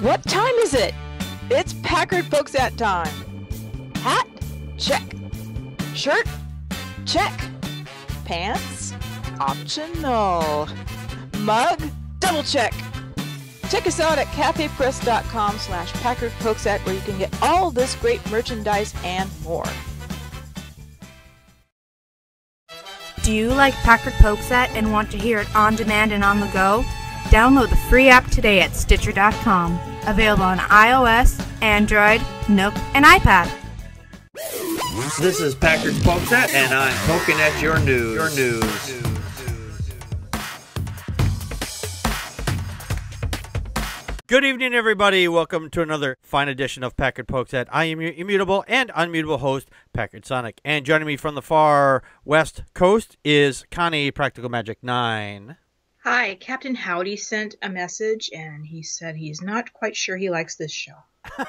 What time is it? It's Packard Pokes At time. Hat? Check. Shirt? Check. Pants? Optional. Mug? Double check. Check us out at cafepress.com slash packardpokesat where you can get all this great merchandise and more. Do you like Packard Pokes At and want to hear it on demand and on the go? Download the free app today at Stitcher.com. Available on iOS, Android, Nook, and iPad. This is Packard Pokes At, and I'm poking at your news. Your news. Good evening, everybody. Welcome to another fine edition of Packard Pokes At. I am your immutable and unmutable host, Packard Sonic. And joining me from the far west coast is Connie Practical Magic 9. Hi, Captain Howdy sent a message and he said he's not quite sure he likes this show.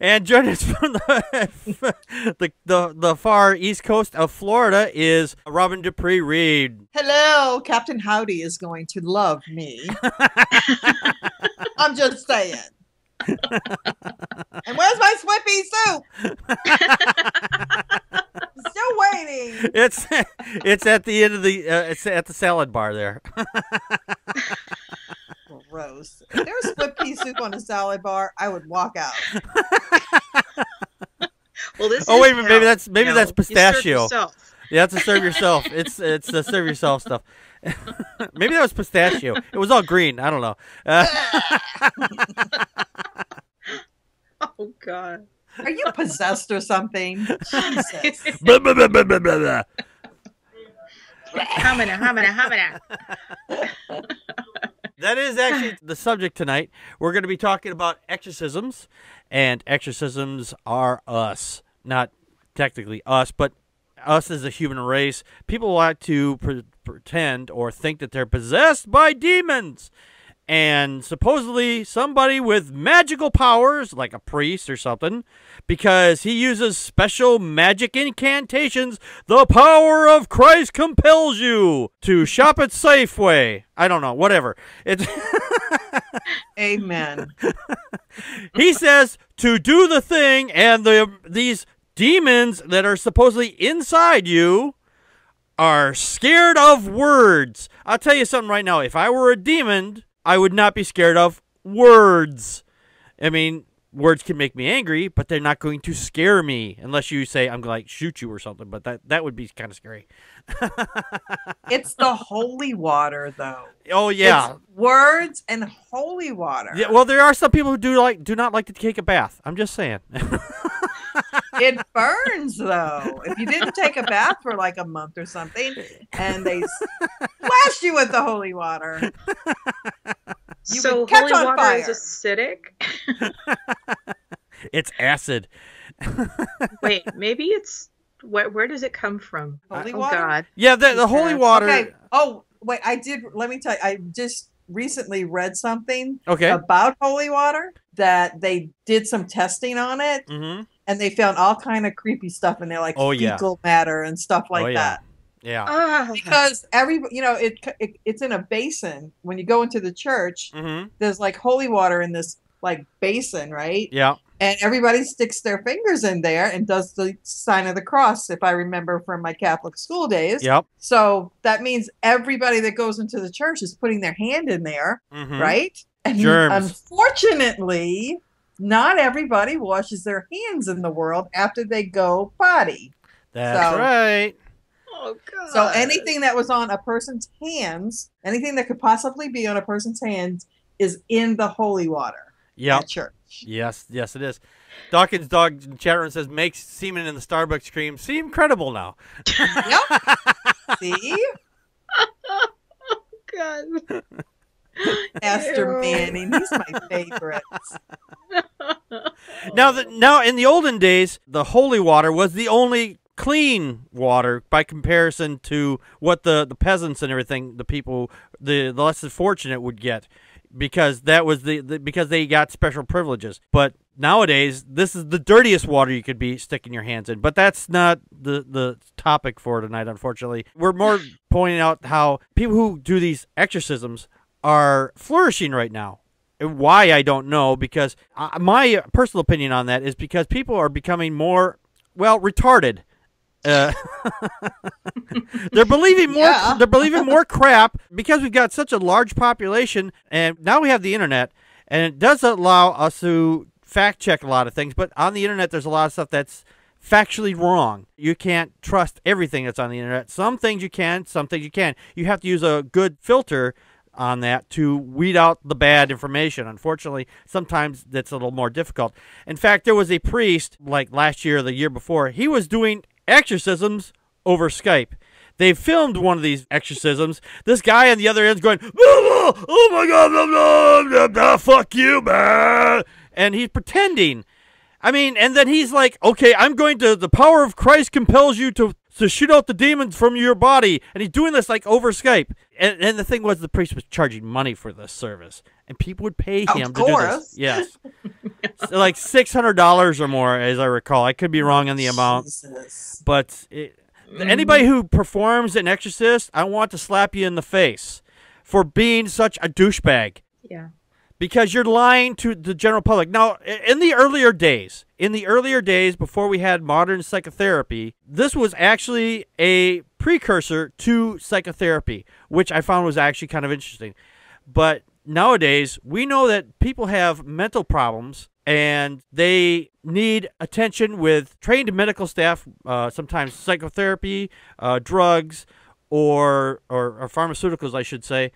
And joining us from the, the, the, the far east coast of Florida is Robin Dupree Reed. Hello, Captain Howdy is going to love me. I'm just saying. and where's my Swippy soup? Still waiting. It's it's at the end of the uh, it's at the salad bar there. Gross. If there was split pea soup on a salad bar, I would walk out. Well, this Oh, wait a minute, maybe no, that's- maybe no, that's pistachio. yourself. You have to serve yourself. It's it's the serve yourself stuff. Maybe that was pistachio. It was all green. I don't know. Uh, God. Are you possessed or something? Jesus. blah, blah, blah, blah, blah, blah, blah. Hamina, hamina, hamina. That is actually the subject tonight. We're going to be talking about exorcisms, and exorcisms are us. Not technically us, but us as a human race. People like to pre- pretend or think that they're possessed by demons. And supposedly somebody with magical powers, like a priest or something, because he uses special magic incantations, the power of Christ compels you to shop at Safeway. I don't know, whatever. It's Amen. he says to do the thing, and the these demons that are supposedly inside you are scared of words. I'll tell you something right now. If I were a demon, I would not be scared of words. I mean, words can make me angry, but they're not going to scare me unless you say I'm going to like shoot you or something. But that that would be kind of scary. It's the holy water, though. Oh yeah. It's words and holy water. Yeah, well, there are some people who do like do not like to take a bath. I'm just saying. It burns, though. If you didn't take a bath for like a month or something, and they splash you with the holy water, You so catch holy on water fire. is acidic. it's acid. Wait, maybe it's where? Where does it come from? Holy oh water? God. Yeah, the, the holy water. Okay. Oh, wait. I did. Let me tell you. I just recently read something Okay. about holy water that they did some testing on it, mm-hmm. And they found all kind of creepy stuff in there, like Oh, yeah. fecal matter and stuff like oh yeah. that. Yeah. Ah, Because every, you know, it, it it's in a basin. When you go into the church, Mm-hmm. there's like holy water in this like basin, right? Yeah. And everybody sticks their fingers in there and does the sign of the cross, if I remember from my Catholic school days. Yep. So that means everybody that goes into the church is putting their hand in there, Mhm. right? And Germs. unfortunately, not everybody washes their hands in the world after they go potty. That's So- right. oh God. So anything that was on a person's hands, anything that could possibly be on a person's hands, is in the holy water Yep. at church. Yes. Yes, it is. Dawkins' dog in chat room says makes semen in the Starbucks cream seem credible now. Yep. See, oh God. Pastor Ew. Manning, he's my favorite. Now, the, now in the olden days, the holy water was the only clean water by comparison to what the, the peasants and everything, the people, the, the less fortunate would get, because that was the, the because they got special privileges. But nowadays this is the dirtiest water you could be sticking your hands in. But that's not the the topic for tonight. Unfortunately, we're more pointing out how people who do these exorcisms are flourishing right now. Why I don't know because uh, my personal opinion on that is because people are becoming more well retarded. Uh, they're believing more. Yeah. They're believing more crap because we've got such a large population, and now we have the internet, and it does allow us to fact check a lot of things. But on the internet, there's a lot of stuff that's factually wrong. You can't trust everything that's on the internet. Some things you can, some things you can. You have to use a good filter on that to weed out the bad information. Unfortunately, sometimes that's a little more difficult. In fact, there was a priest like last year or the year before, he was doing exorcisms over Skype. They filmed one of these exorcisms. This guy on the other end's going, "Oh, my God, blah, blah, blah, blah, fuck you, man. And he's pretending. I mean, and then he's like, okay, I'm going to, the power of Christ compels you to, to shoot out the demons from your body. And he's doing this like over Skype. And, and the thing was, the priest was charging money for this service. And people would pay Of him to do this. course. Yes. So, like $600 or more, as I recall. I could be wrong on the amount. Jesus. But it, mm. anybody who performs an exorcist, I want to slap you in the face for being such a douchebag Yeah. Because you're lying to the general public. Now, in the earlier days, in the earlier days before we had modern psychotherapy, this was actually a precursor to psychotherapy, which I found was actually kind of interesting. But nowadays, we know that people have mental problems and they need attention with trained medical staff, uh, sometimes psychotherapy, uh, drugs, or, or or pharmaceuticals, I should say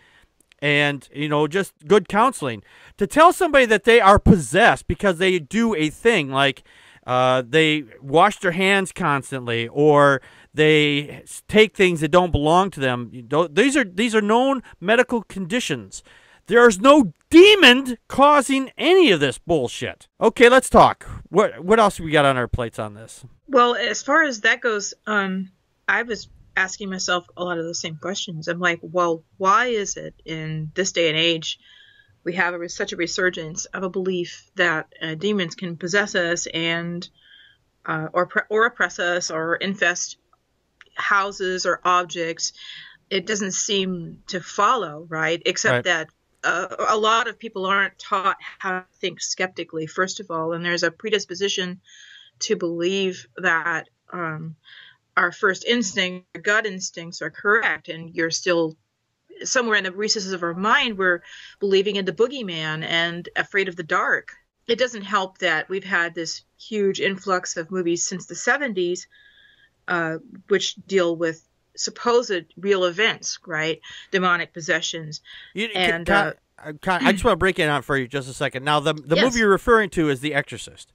and you know just good counseling. To tell somebody that they are possessed because they do a thing like uh, they wash their hands constantly or they take things that don't belong to them these are these are known medical conditions. There's no demon causing any of this bullshit. Okay let's talk. What what else we got on our plates on this? Well, as far as that goes, um, I was asking myself a lot of the same questions. I'm like, well, why is it in this day and age we have a, such a resurgence of a belief that uh, demons can possess us and uh, or pre- or oppress us or infest houses or objects? It doesn't seem to follow, right? Except Right. that uh, a lot of people aren't taught how to think skeptically, first of all, and there's a predisposition to believe that um, our first instinct, our gut instincts are correct, and you're still somewhere in the recesses of our mind, we're believing in the boogeyman and afraid of the dark. It doesn't help that we've had this huge influx of movies since the 70s, uh, which deal with supposed real events, right? Demonic possessions. You, And, can, uh, I- can- I just want to break it on for you just a second. Now, the the Yes. movie you're referring to is The Exorcist,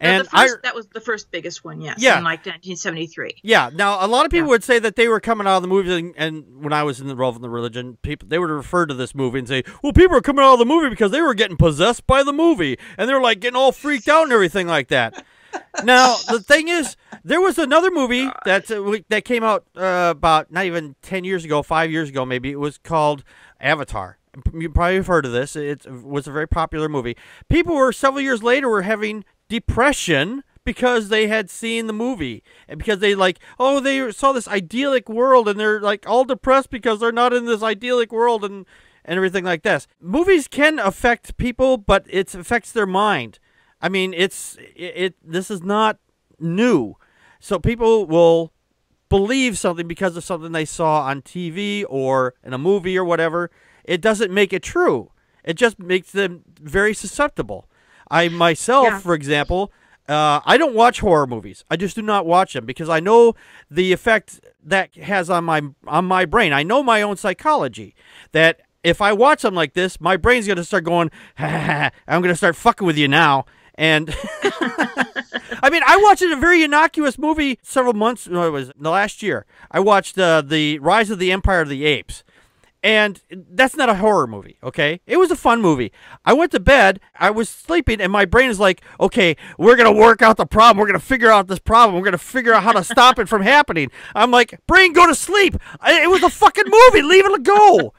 and first, I that was the first biggest one, yes, Yeah. in like 1973. yeah. Now, a lot of people Yeah. would say that they were coming out of the movie, and, and when I was involved in the religion, people they would refer to this movie and say, "Well, people are coming out of the movie because they were getting possessed by the movie, and they're like getting all freaked out and everything like that." now, the thing is, there was another movie that uh, that came out uh, about not even ten years ago, five years ago, maybe. It was called Avatar. You probably have heard of this. It was a very popular movie. People were several years later were having depression because they had seen the movie and because they like oh they saw this idyllic world and they're like all depressed because they're not in this idyllic world and and everything like this. Movies can affect people, but it affects their mind. I mean, it's it, it this is not new. So people will believe something because of something they saw on TV or in a movie or whatever. It doesn't make it true. It just makes them very susceptible. I myself, Yeah. for example, uh, I don't watch horror movies. I just do not watch them because I know the effect that has on my on my brain. I know my own psychology that if I watch something like this, my brain's going to start going, ha, ha, ha, I'm going to start fucking with you now. And I mean, I watched a very innocuous movie several months. No, it was the last year. I watched uh, the Rise of the Empire of the Apes, and that's not a horror movie. Okay, it was a fun movie. I went to bed. I was sleeping, and my brain is like, "Okay, we're gonna work out the problem. We're gonna figure out this problem. We're gonna figure out how to stop it from happening." I'm like, "Brain, go to sleep." It was a fucking movie. Leave it go.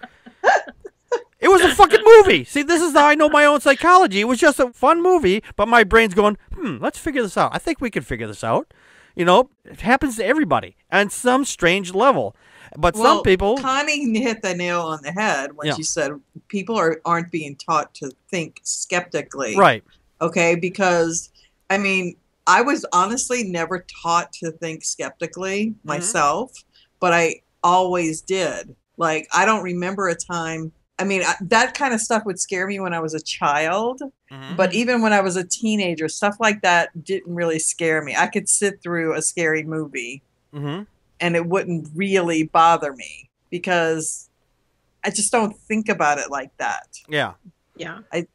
It was a fucking movie. See, this is how I know my own psychology. It was just a fun movie, but my brain's going, hmm, let's figure this out. I think we can figure this out. You know, it happens to everybody on some strange level. But Well, some people, Connie hit the nail on the head when Yeah. she said people are aren't being taught to think skeptically. right? Okay, because I mean, I was honestly never taught to think skeptically Mm-hmm. myself, but I always did. Like I don't remember a time. I mean, I, that kind of stuff would scare me when I was a child, Mhm. but even when I was a teenager, stuff like that didn't really scare me. I could sit through a scary movie hmm and it wouldn't really bother me because I just don't think about it like that. Yeah, Yeah. I,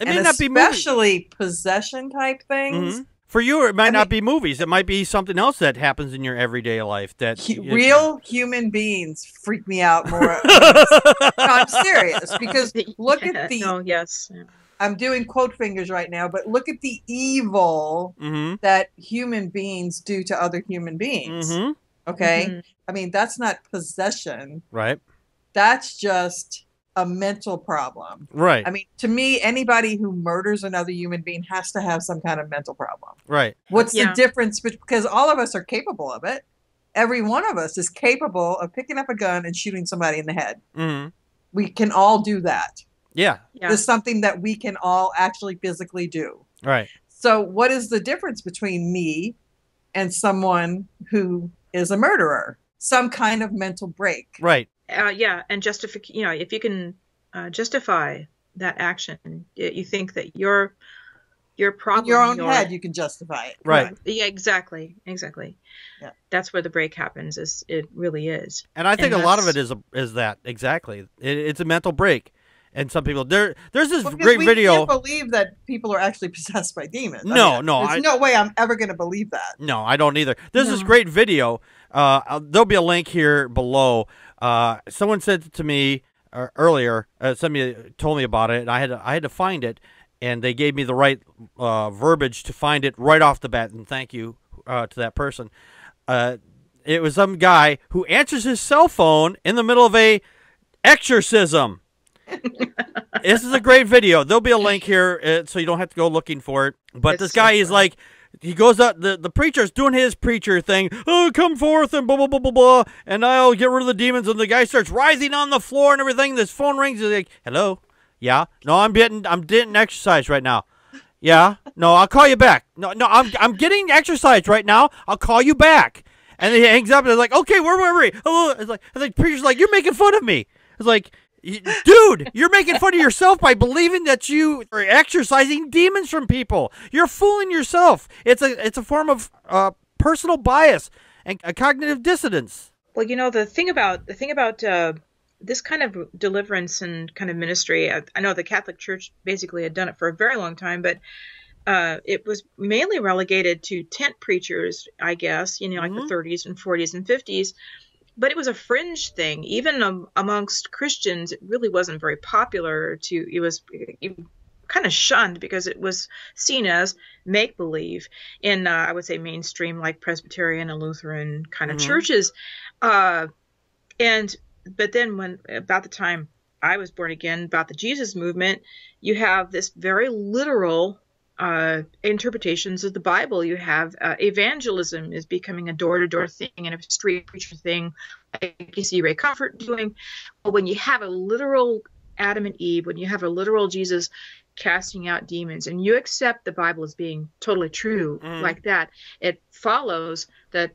it may not be movies. especially possession type things. Mhm. For you, it might I not mean- be movies. It might be something else that happens in your everyday life. That Hu- you- real human beings freak me out more. no, I'm serious because look Yeah, at the. No, yes. I'm doing quote fingers right now, but look at the evil Mhm, that human beings do to other human beings. mhm. Okay, Mhm. I mean that's not possession. Right, That's just a mental problem. right, I mean, to me, anybody who murders another human being has to have some kind of mental problem. right. What's Yeah. the difference? Because all of us are capable of it. Every one of us is capable of picking up a gun and shooting somebody in the head. hmm We can all do that. Yeah, Yeah. It's something that we can all actually physically do. right. So, what is the difference between me and someone who is a murderer? Some kind of mental break. Right. uh, yeah, and justify. You know, if you can uh, justify that action, you think that your your problem, In your own your- head, you can justify it. Right. Yeah, exactly, exactly. Yeah. That's where the break happens. Is it really is? And I think And a lot of it is is a, is that exactly. It, it's a mental break, and some people there. There's this Well, great we video. can't believe that people are actually possessed by demons. I No, mean, no, There's I- no way I'm ever going to believe that. No, I don't either. There's this No. great video. Uh, there'll be a link here below. Uh, someone said to me uh, earlier. Uh, somebody told me about it, and I had to, I had to find it, and they gave me the right uh, verbiage to find it right off the bat. And thank you uh, to that person. Uh, it was some guy who answers his cell phone in the middle of a exorcism. This is a great video. There'll be a link here, uh, so you don't have to go looking for it. But It's this so guy is like, he goes up. The the preacher's doing his preacher thing. Oh, come forth and blah blah blah blah blah, and I'll get rid of the demons. And the guy starts rising on the floor and everything. This phone rings. He's like, "Hello, yeah, no, I'm getting I'm getting exercise right now. Yeah, no, I'll call you back. No, no, I'm I'm getting exercise right now. I'll call you back." And he hangs up and is like, "Okay, where were we?" Hello. It's like, and the preacher's like, "You're making fun of me." It's like, dude, you're making fun of yourself by believing that you are exorcising demons from people. You're fooling yourself. It's a it's a form of uh, personal bias and a cognitive dissonance. Well, you know the thing about the thing about uh, this kind of deliverance and kind of ministry. I, I know the Catholic Church basically had done it for a very long time, but uh, it was mainly relegated to tent preachers, I guess. You know, like Mhm. the 30s and 40s and 50s. But it was a fringe thing, even um, amongst Christians. It really wasn't very popular. To it was kind of shunned because it was seen as make believe in, uh, I would say, mainstream like Presbyterian and Lutheran kind of Mhm. churches. Uh, and but then when about the time I was born again, about the Jesus movement, you have this very literal uh, interpretations of the Bible. You have uh, evangelism is becoming a door-to-door thing and a street preacher thing, like you see Ray Comfort doing. But when you have a literal Adam and Eve, when you have a literal Jesus casting out demons, and you accept the Bible as being totally true Mhm. like that, it follows that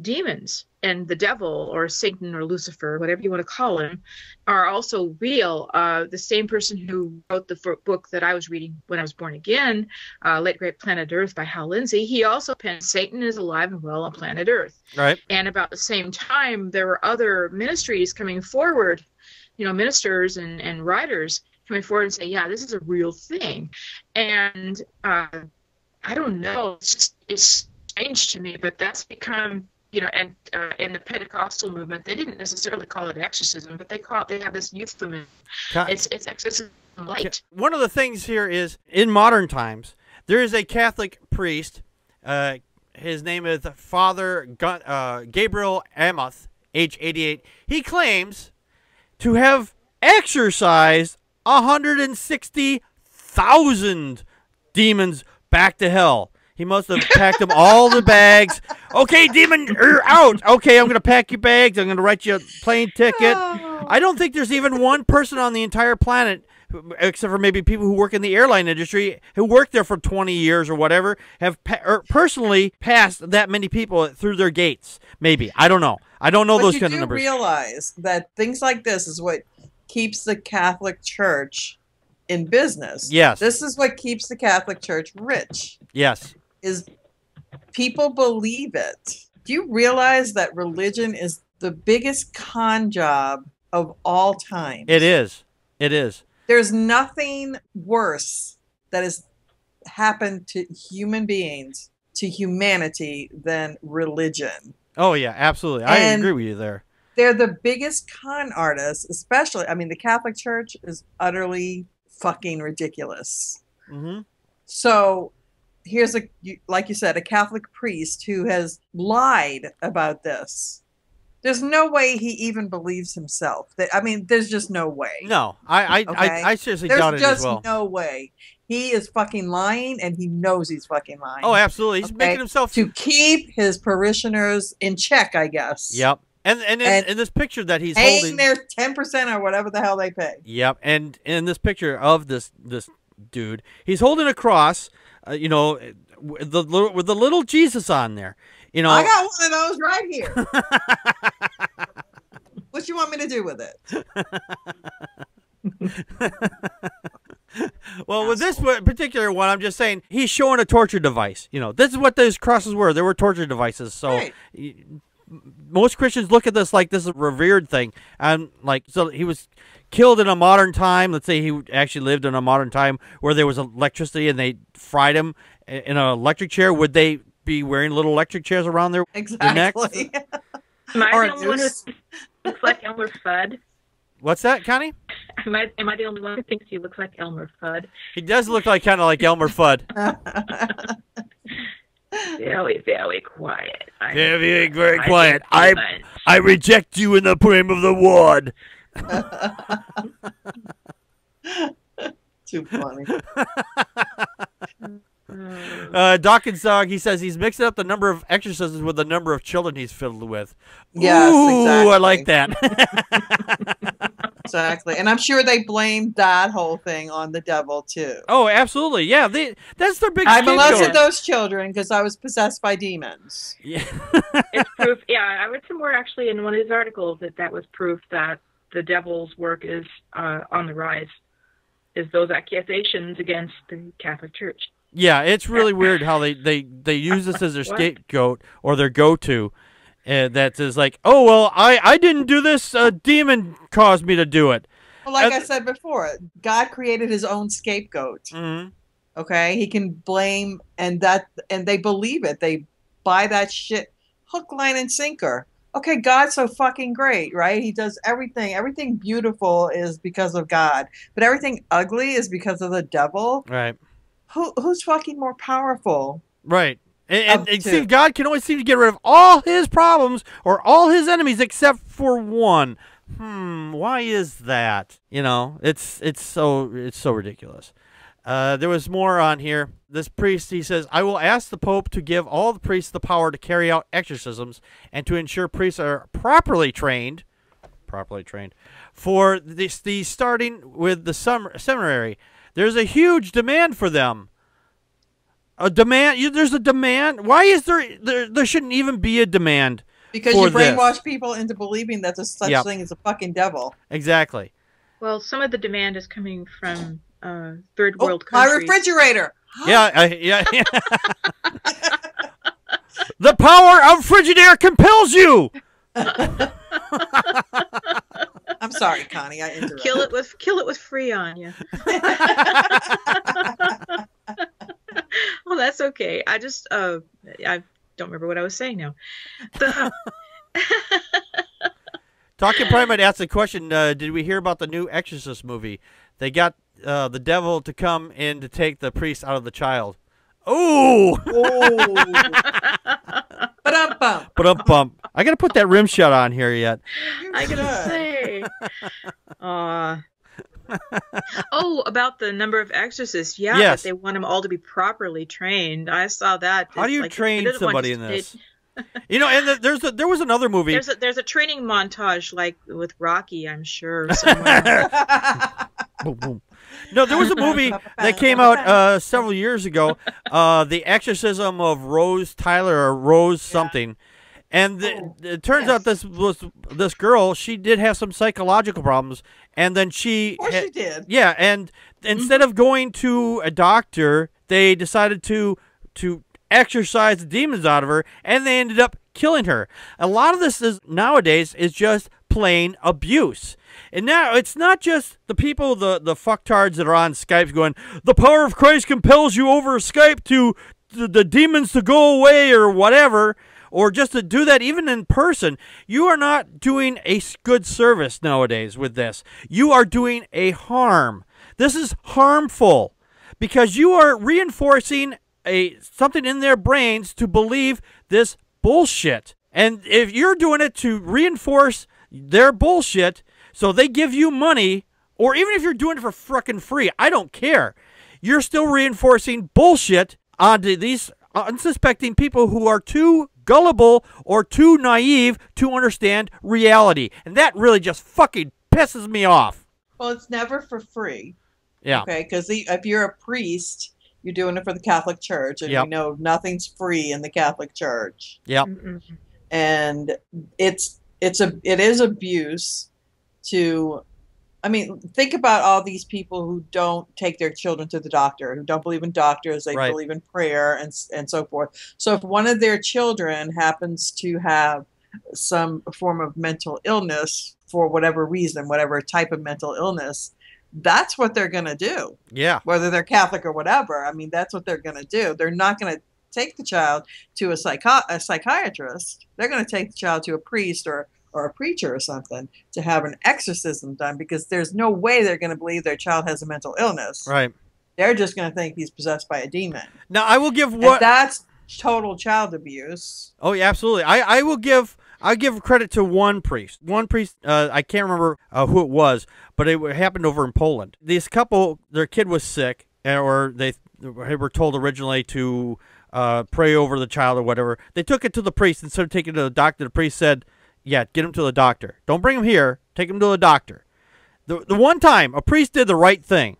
demons and the devil or Satan or Lucifer, whatever you want to call him, are also real. Uh, the same person who wrote the f- book that I was reading when I was born again, uh, Late Great Planet Earth by Hal Lindsey, he also penned Satan is alive and well on planet Earth. Right. And about the same time, there were other ministries coming forward, you know, ministers and, and writers coming forward and say, yeah, this is a real thing. And uh, I don't know, it's just, it's strange to me, but that's become, you know, and uh, in the Pentecostal movement, they didn't necessarily call it exorcism, but they call it, they have this youth movement. It's, it's exorcism light. One of the things here is in modern times there is a Catholic priest. Uh, his name is Father Gun- uh, Gabriel Amorth, age 88. He claims to have exorcised 160,000 demons back to hell. He must have packed them all the bags. Okay, demon, you're out. Okay, I'm going to pack your bags. I'm going to write you a plane ticket. Oh. I don't think there's even one person on the entire planet, except for maybe people who work in the airline industry, who worked there for 20 years or whatever, have pa- or personally passed that many people through their gates. Maybe I don't know. I don't know but those kind of numbers. You realize that things like this is what keeps the Catholic Church in business. Yes. This is what keeps the Catholic Church rich. yes. Is people believe it. Do you realize that religion is the biggest con job of all time? It is. It is. There's nothing worse that has happened to human beings, to humanity, than religion. Oh yeah, absolutely. I And- agree with you there. they're the biggest con artists, especially. I mean, the Catholic Church is utterly fucking ridiculous. hmm So here's a, like you said, a Catholic priest who has lied about this. There's no way he even believes himself. That I mean, there's just no way. No, I I, Okay. I, I seriously there's doubt it just as well. no way. He is fucking lying, and he knows he's fucking lying. oh, absolutely. He's Okay. making himself. to keep his parishioners in check, I guess. Yep. And and in, And in this picture that he's paying holding. their ten percent or whatever the hell they pay. Yep. And in this picture of this this dude, he's holding a cross. Uh, you know, with the little with the little Jesus on there. You know. I got one of those right here. what you want me to do with it? Well, with this particular one, I'm just saying he's showing a torture device. You know, this is what those crosses were. They were torture devices. So Right. Y- most Christians look at this like this is a revered thing, and like so he was killed in a modern time. Let's say he actually lived in a modern time where there was electricity and they fried him in an electric chair. Would they be wearing little electric chairs around their neck? Exactly. Am I Or the only one who looks like Elmer Fudd? What's that, Connie? Am I, am I the only one who thinks he looks like Elmer Fudd? He does look like kind of like Elmer Fudd. Very, very quiet. I'm- Very, very I quiet. I. I reject you in the name of the ward. Too funny. Uh, Dawkins Dog, he says he's mixing up the number of exorcisms with the number of children he's filled with. Yes, Ooh, exactly. I like that. Exactly. And I'm sure they blame that whole thing on the devil too. oh, absolutely. Yeah, they, that's their big I scapegoat. molested those children because I was possessed by demons. Yeah. it's proof. Yeah, I read some more actually in one of his articles that that was proof that the devil's work is uh, on the rise. Is those accusations against the Catholic Church? yeah, it's really weird how they, they, they use this as their scapegoat or their go-to. Uh, that is like, oh, well, I, I didn't do this. A demon caused me to do it. Well, like Uh, I said before, God created his own scapegoat. hmm Okay, he can blame, and that, and they believe it. They buy that shit hook, line, and sinker. Okay, God's so fucking great, right? He does everything. Everything beautiful is because of God, but everything ugly is because of the devil. Right. Who, who's fucking more powerful? Right. And, and, and see, God can always seem to get rid of all his problems or all his enemies except for one. Hmm, why is that? You know, it's it's so it's so ridiculous. Uh, there was more on here. This priest, he says, I will ask the Pope to give all the priests the power to carry out exorcisms and to ensure priests are properly trained, properly trained, for this, the starting with the summer, seminary. There's a huge demand for them. A demand. You, there's a demand. Why is there, there? There shouldn't even be a demand. Because For you this. brainwash people into believing that there's such Yep. thing as a fucking devil. Exactly. Well, some of the demand is coming from uh, third Oh, world my refrigerator. Yeah. I, yeah. yeah. the power of Frigidaire compels you. I'm sorry, Connie. I interrupted. Kill it with kill it with Freon, yeah. well, that's okay. I just uh, I don't remember what I was saying now. The- Talking Primate asked the question: uh, Did we hear about the new Exorcist movie? They got uh, the devil to come in to take the priest out of the child. Oh, Oh. but um, bum. but a bump. I gotta put that rim shot on here yet. I gotta say, uh, Oh, about the number of exorcists. Yeah, Yes. but they want them all to be properly trained. I saw that. How do you Like, train somebody in this? You know, and the, there's a, there was another movie. There's a there's a training montage like with Rocky, I'm sure. Boom, boom. No, there was a movie that came out uh, several years ago, uh, "The Exorcism of Rose Tyler" or Rose something, and the, Oh, it turns yes. out this was this girl. She did have some psychological problems, and then she, Of you did. yeah, and mm-hmm. instead of going to a doctor, they decided to to exorcise the demons out of her, and they ended up killing her. A lot of this is nowadays is just plain abuse. And now it's not just the people, the the fucktards that are on Skype going, the power of Christ compels you over Skype to the, the demons to go away or whatever, or just to do that even in person. You are not doing a good service nowadays with this. You are doing a harm. This is harmful because you are reinforcing a something in their brains to believe this bullshit. And if you're doing it to reinforce their bullshit, so they give you money, or even if you're doing it for frickin' free, I don't care. You're still reinforcing bullshit onto these unsuspecting people who are too gullible or too naive to understand reality. And that really just fucking pisses me off. Well, it's never for free. Yeah. Okay, because if you're a priest, you're doing it for the Catholic Church, and Yep. we know nothing's free in the Catholic Church. Yeah. And it's it's a it is abuse to i mean think about all these people who don't take their children to the doctor who don't believe in doctors they Right. believe in prayer and and so forth so if one of their children happens to have some form of mental illness for whatever reason whatever type of mental illness that's what they're going to do Yeah. whether they're Catholic or whatever. I mean, that's what they're going to do. They're not going to take the child to a, psycho- a psychiatrist. They're going to take the child to a priest or, or a preacher or something to have an exorcism done because there's no way they're going to believe their child has a mental illness. Right. They're just going to think he's possessed by a demon. Now I will give what that's total child abuse. Oh yeah, absolutely. I, I will give I give credit to one priest. One priest, uh, I can't remember uh, who it was, but it happened over in Poland. This couple, their kid was sick, eh, or they, they were told originally to uh, pray over the child or whatever. They took it to the priest instead of taking it to the doctor. The priest said, "Yeah, get him to the doctor. Don't bring him here. Take him to the doctor." The the one time a priest did the right thing.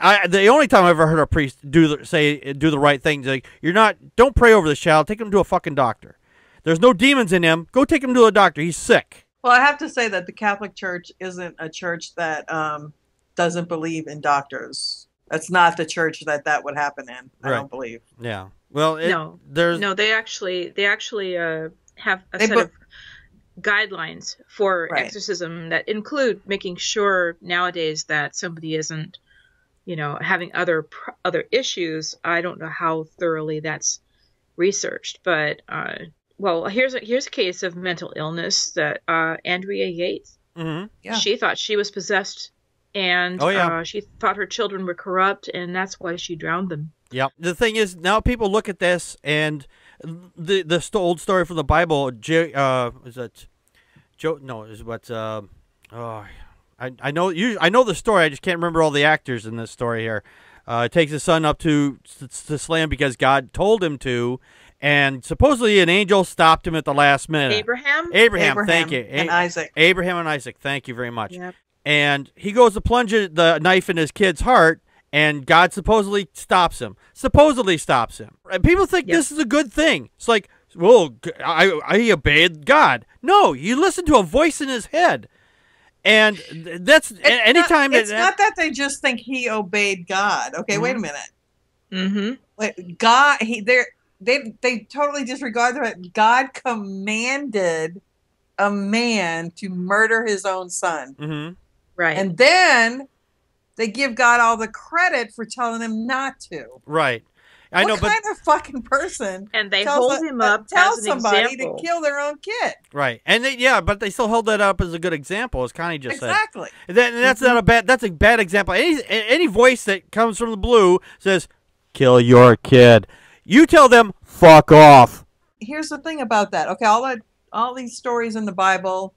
I, the only time I ever heard a priest do the, say do the right thing, like you're not, don't pray over this child. Take him to a fucking doctor. There's no demons in him. Go take him to a doctor. He's sick. Well, I have to say that the Catholic Church isn't a church that um, doesn't believe in doctors. That's not the church that that would happen in. I Right. don't believe. Yeah. Well, it, No. There's No, they actually they actually uh, have a They set of guidelines for Right. exorcism that include making sure nowadays that somebody isn't, you know, having other other issues. I don't know how thoroughly that's researched, but uh, well, here's a here's a case of mental illness that uh, Andrea Yates. mhm. Yeah. She thought she was possessed, and Oh, yeah. uh, she thought her children were corrupt, and that's why she drowned them. yeah The thing is, now people look at this and the the old story from the Bible. J, uh, is that Joe? No, is what? Uh, oh, I I know you. I know the story. I just can't remember all the actors in this story here. Uh, takes his son up to to slay him because God told him to, and supposedly an angel stopped him at the last minute. Abraham. Abraham, thank you. and A- Isaac. Abraham and Isaac, thank you very much. Yep. And he goes to plunge the knife in his kid's heart, and God supposedly stops him. Supposedly stops him. And people think Yep. this is a good thing. It's like, well, g- I, I obeyed God. No, you listen to a voice in his head. And that's It's anytime not, it's that, not that they just think he obeyed God. Okay, wait a Mhm. minute. Mm-hmm. Wait, God, he they they they totally disregard that God commanded a man to murder his own son, Mhm. Right. and then they give God all the credit for telling him not to. right. I what know, but kind of fucking person and they tells hold a- him uh, up tells as an somebody example. to kill their own kid? right, and they, yeah, but they still hold that up as a good example, as Connie just said. Exactly. And that- and that's not a bad. That's a bad example. Any any voice that comes from the blue says, "Kill your kid." You tell them, "Fuck off." here's the thing about that. Okay, all that all these stories in the Bible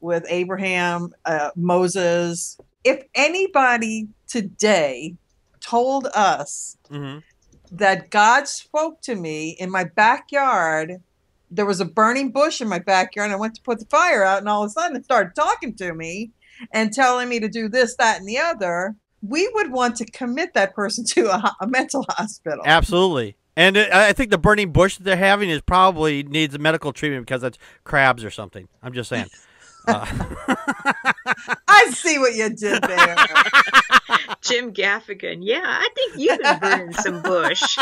with Abraham, uh, Moses, if anybody today told us hmm that God spoke to me in my backyard. There was a burning bush in my backyard, and I went to put the fire out, and all of a sudden it started talking to me and telling me to do this, that, and the other. We would want to commit that person to a, a mental hospital. Absolutely. And it, I think the burning bush that they're having is probably needs medical treatment because it's crabs or something. I'm just saying. Uh, I see what you did there. Jim Gaffigan. Yeah, I think you've been burning some bush.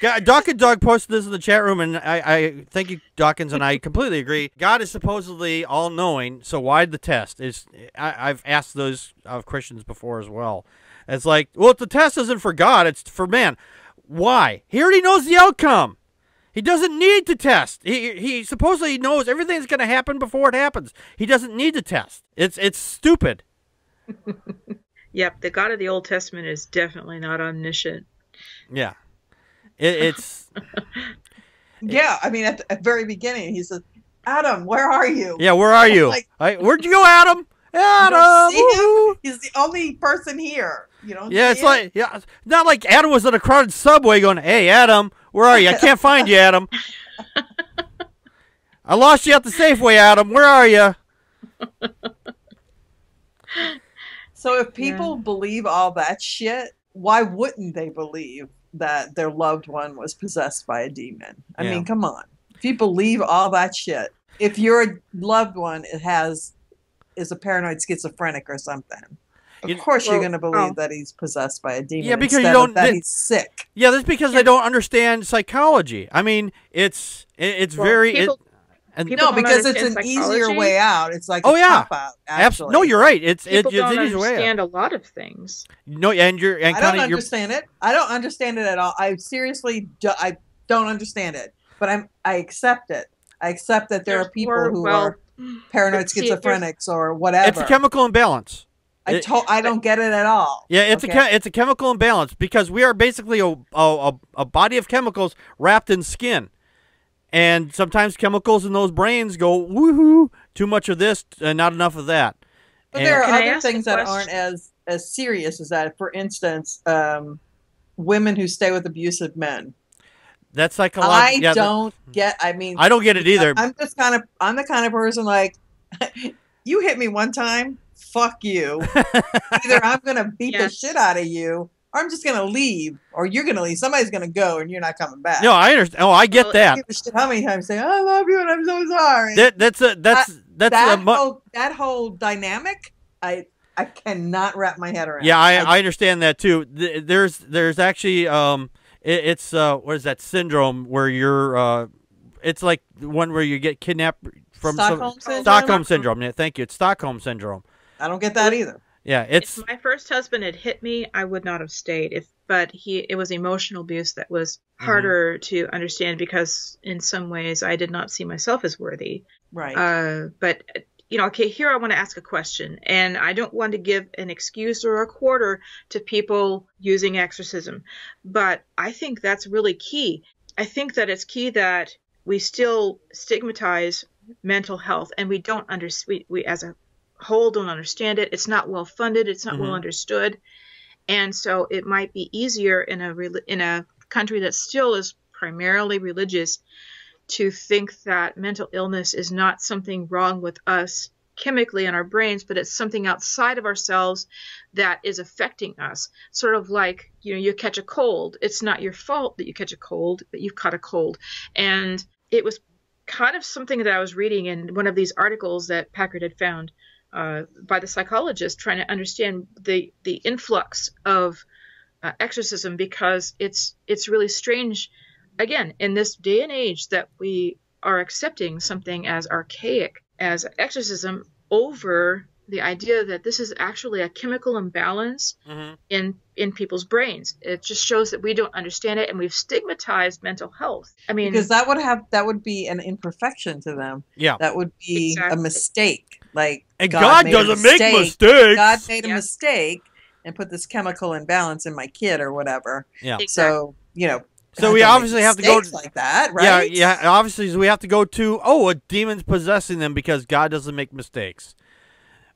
God- Dawkins Dog posted this in the chat room, and I, I thank you, Dawkins, and I completely agree. God is supposedly all knowing, so why the test? Is I, I've asked those of Christians before as well. It's like, well, if the test isn't for God, it's for man. Why? He already knows the outcome. He doesn't need to test. He he supposedly knows everything's going to happen before it happens. He doesn't need to test. It's it's stupid. Yep, the God of the Old Testament is definitely not omniscient. Yeah, it, it's yeah, I mean, at the at very beginning, he says, Adam, where are you? yeah. Where are you? Like- I, where'd you go, Adam? Adam. see him? He's the only person here. You know? Yeah, it's like yeah, not like Adam was in a crowded subway going, "Hey, Adam, where are you? I can't find you, Adam. I lost you at the Safeway, Adam. Where are you?" So if people believe all that shit, why wouldn't they believe that their loved one was possessed by a demon? I Yeah. mean, come on. If you believe all that shit, if your loved one it has is a paranoid schizophrenic or something, of You- course you're going to oh. believe oh. that he's possessed by a demon. Yeah, because you don't- of that that- he's sick. Yeah, that's because they don't understand psychology. I mean, it's it, it's Well, very people- it, and people No, don't because it's an understand easier way out. It's like Oh, a yeah. cop out. abs- no, you're right. It's it's, People it's don't an easier way. out. understand a lot of things. No, and you're and I don't Connie, you're understand it. I don't understand it at all. I seriously, do, I don't understand it. But I'm, I accept it. I accept that there There's are people more- who well, are paranoid but see, schizophrenics or whatever. it's a chemical imbalance. I it- to- I don't get it at all. Yeah, it's a Okay? che- it's a chemical imbalance because we are basically a, a a a body of chemicals wrapped in skin, and sometimes chemicals in those brains go woohoo, too much of this and not enough of that. But And- there are Can other things that aren't as as serious as that. For instance, um, women who stay with abusive men. That's I psychological. yeah, that- don't get. I mean, I don't get it either. I'm just kind of I'm the kind of person like you hit me one time, fuck you. Either I'm gonna beat the shit out of you, or I'm just gonna leave, or you're gonna leave. Somebody's gonna go, and you're not coming back. no, I understand. Oh, I get Well, I that. give a shit how many times I say I love you and I'm so sorry. That that's a that's that's that a mu- whole that whole dynamic, I I cannot wrap my head around. yeah. I, I understand that too. There's there's actually um it, it's uh what is that syndrome where you're uh it's like one where you get kidnapped from some- Stockholm syndrome. Stockholm syndrome. Yeah, thank you. It's Stockholm syndrome. I don't get that either. Yeah, it's if my first husband had hit me, I would not have stayed. If but he it was emotional abuse that was Mm-hmm. harder to understand because in some ways I did not see myself as worthy. Right. Uh, but you know, okay, here I want to ask a question, and I don't want to give an excuse or a quarter to people using exorcism, but I think that's really key. I think that it's key that we still stigmatize mental health, and we don't under we, we as a whole don't understand it. It's not well funded. It's not well Mhm. understood, and so it might be easier in a in a country that still is primarily religious to think that mental illness is not something wrong with us chemically in our brains, but it's something outside of ourselves that is affecting us. Sort of like, you know, you catch a cold. It's not your fault that you catch a cold, but you've caught a cold. And it was kind of something that I was reading in one of these articles that Packard had found uh, by the psychologist trying to understand the, the influx of uh, exorcism because it's it's really strange again in this day and age that we are accepting something as archaic as exorcism over the idea that this is actually a chemical imbalance Mhm. in in people's brains it just shows that we don't understand it and we've stigmatized mental health i mean because that would have that would be an imperfection to them. yeah. That would be Exactly. a mistake. Like And God, made a doesn't make mistakes. God made a mistake and put this chemical imbalance in my kid or whatever. yeah. exactly. So you know, So God, we obviously have to go. mistakes like that, right? Yeah, yeah. Obviously, we have to go to oh, a demon's possessing them because God doesn't make mistakes,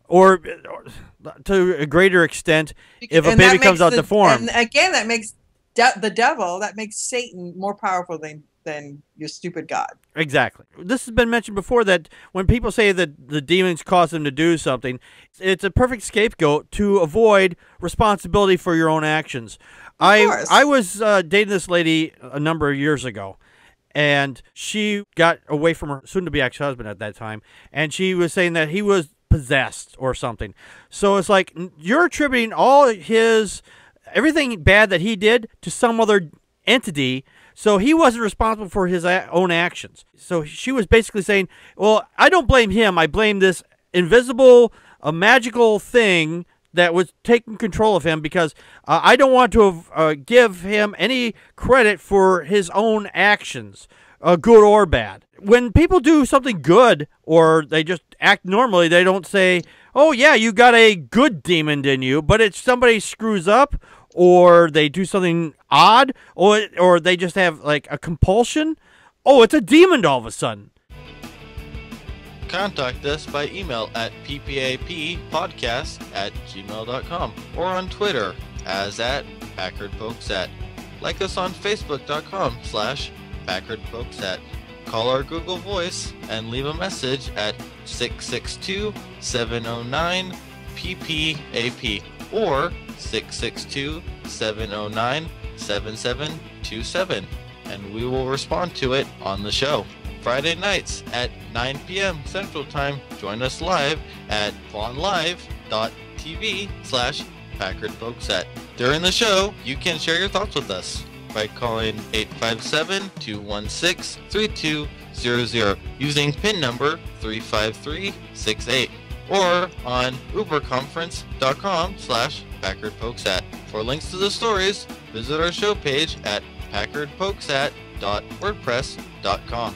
or, or to a greater extent, if a And baby comes makes out the- deformed. And again, that makes de- the devil, that makes Satan more powerful than than your stupid God. Exactly. This has been mentioned before that when people say that the demons cause them to do something, it's a perfect scapegoat to avoid responsibility for your own actions. I course. I was uh, dating this lady a number of years ago, and she got away from her soon-to-be ex-husband at that time, and she was saying that he was possessed or something. So it's like you're attributing all his everything bad that he did to some other entity. So he wasn't responsible for his own actions. So she was basically saying, "Well, I don't blame him. I blame this invisible, a magical thing that was taking control of him because uh, I don't want to uh, give him any credit for his own actions, uh, good or bad. When people do something good or they just act normally, they don't say, "Oh yeah, you got a good demon in you," but if somebody screws up or they do something odd or or they just have like a compulsion, oh, it's a demon all of a sudden. Contact us by email at ppappodcast at gmail.com or on Twitter as at PackardPokesat. Like us on Facebook.com slash PackardPokesat. Call our Google Voice and leave a message at 662-709-PPAP or 662-709-7727 and we will respond to it on the show. Friday nights at 9 p.m. Central Time. Join us live at vaughnlive.tv slash Packard PackardPokesAt. During the show, you can share your thoughts with us by calling 857-216-3200 using PIN number 35368 or on uberconference.com slash PackardPokesAt. For links to the stories, visit our show page at packardpokesat.wordpress.com.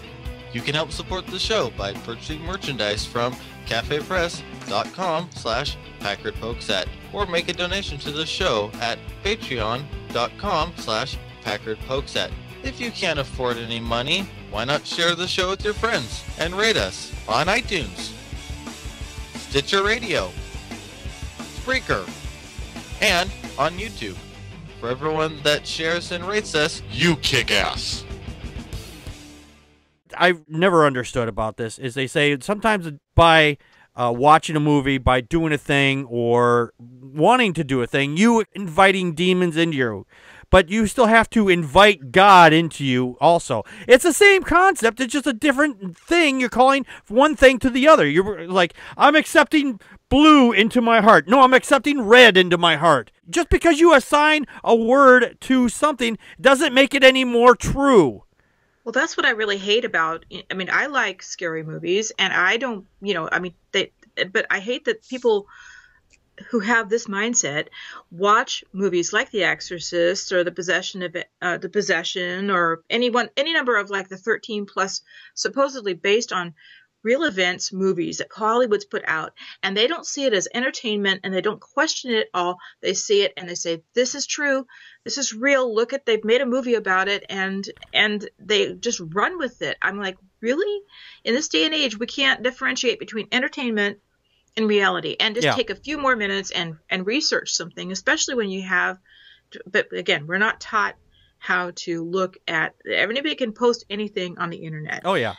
You can help support the show by purchasing merchandise from cafepress.com slash packardpokesat or make a donation to the show at patreon.com slash packardpokesat. If you can't afford any money, why not share the show with your friends and rate us on iTunes, Stitcher Radio, Spreaker, and on YouTube. For everyone that shares and rates us, you kick ass. I've never understood about this is they say sometimes by uh, watching a movie, by doing a thing, or wanting to do a thing, you inviting demons into you. But you still have to invite God into you also. It's the same concept. It's just a different thing. You're calling one thing to the other. You're like, I'm accepting blue into my heart. No, I'm accepting red into my heart. Just because you assign a word to something doesn't make it any more true. Well, that's what I really hate about. I mean, I like scary movies, and I don't, you know, I mean, they, but I hate that people who have this mindset watch movies like The Exorcist or The Possession of uh, The Possession or any one any number of like the 13 plus supposedly based on real events movies that Hollywood's put out, and they don't see it as entertainment and they don't question it at all. They see it and they say, "This is true. This is real. Look at they've made a movie about it," and and they just run with it. I'm like, really? In this day and age, we can't differentiate between entertainment and reality, and just Yeah. take a few more minutes and and research something, especially when you have. But again, we're not taught how to look at. Everybody can post anything on the internet. Oh, yeah.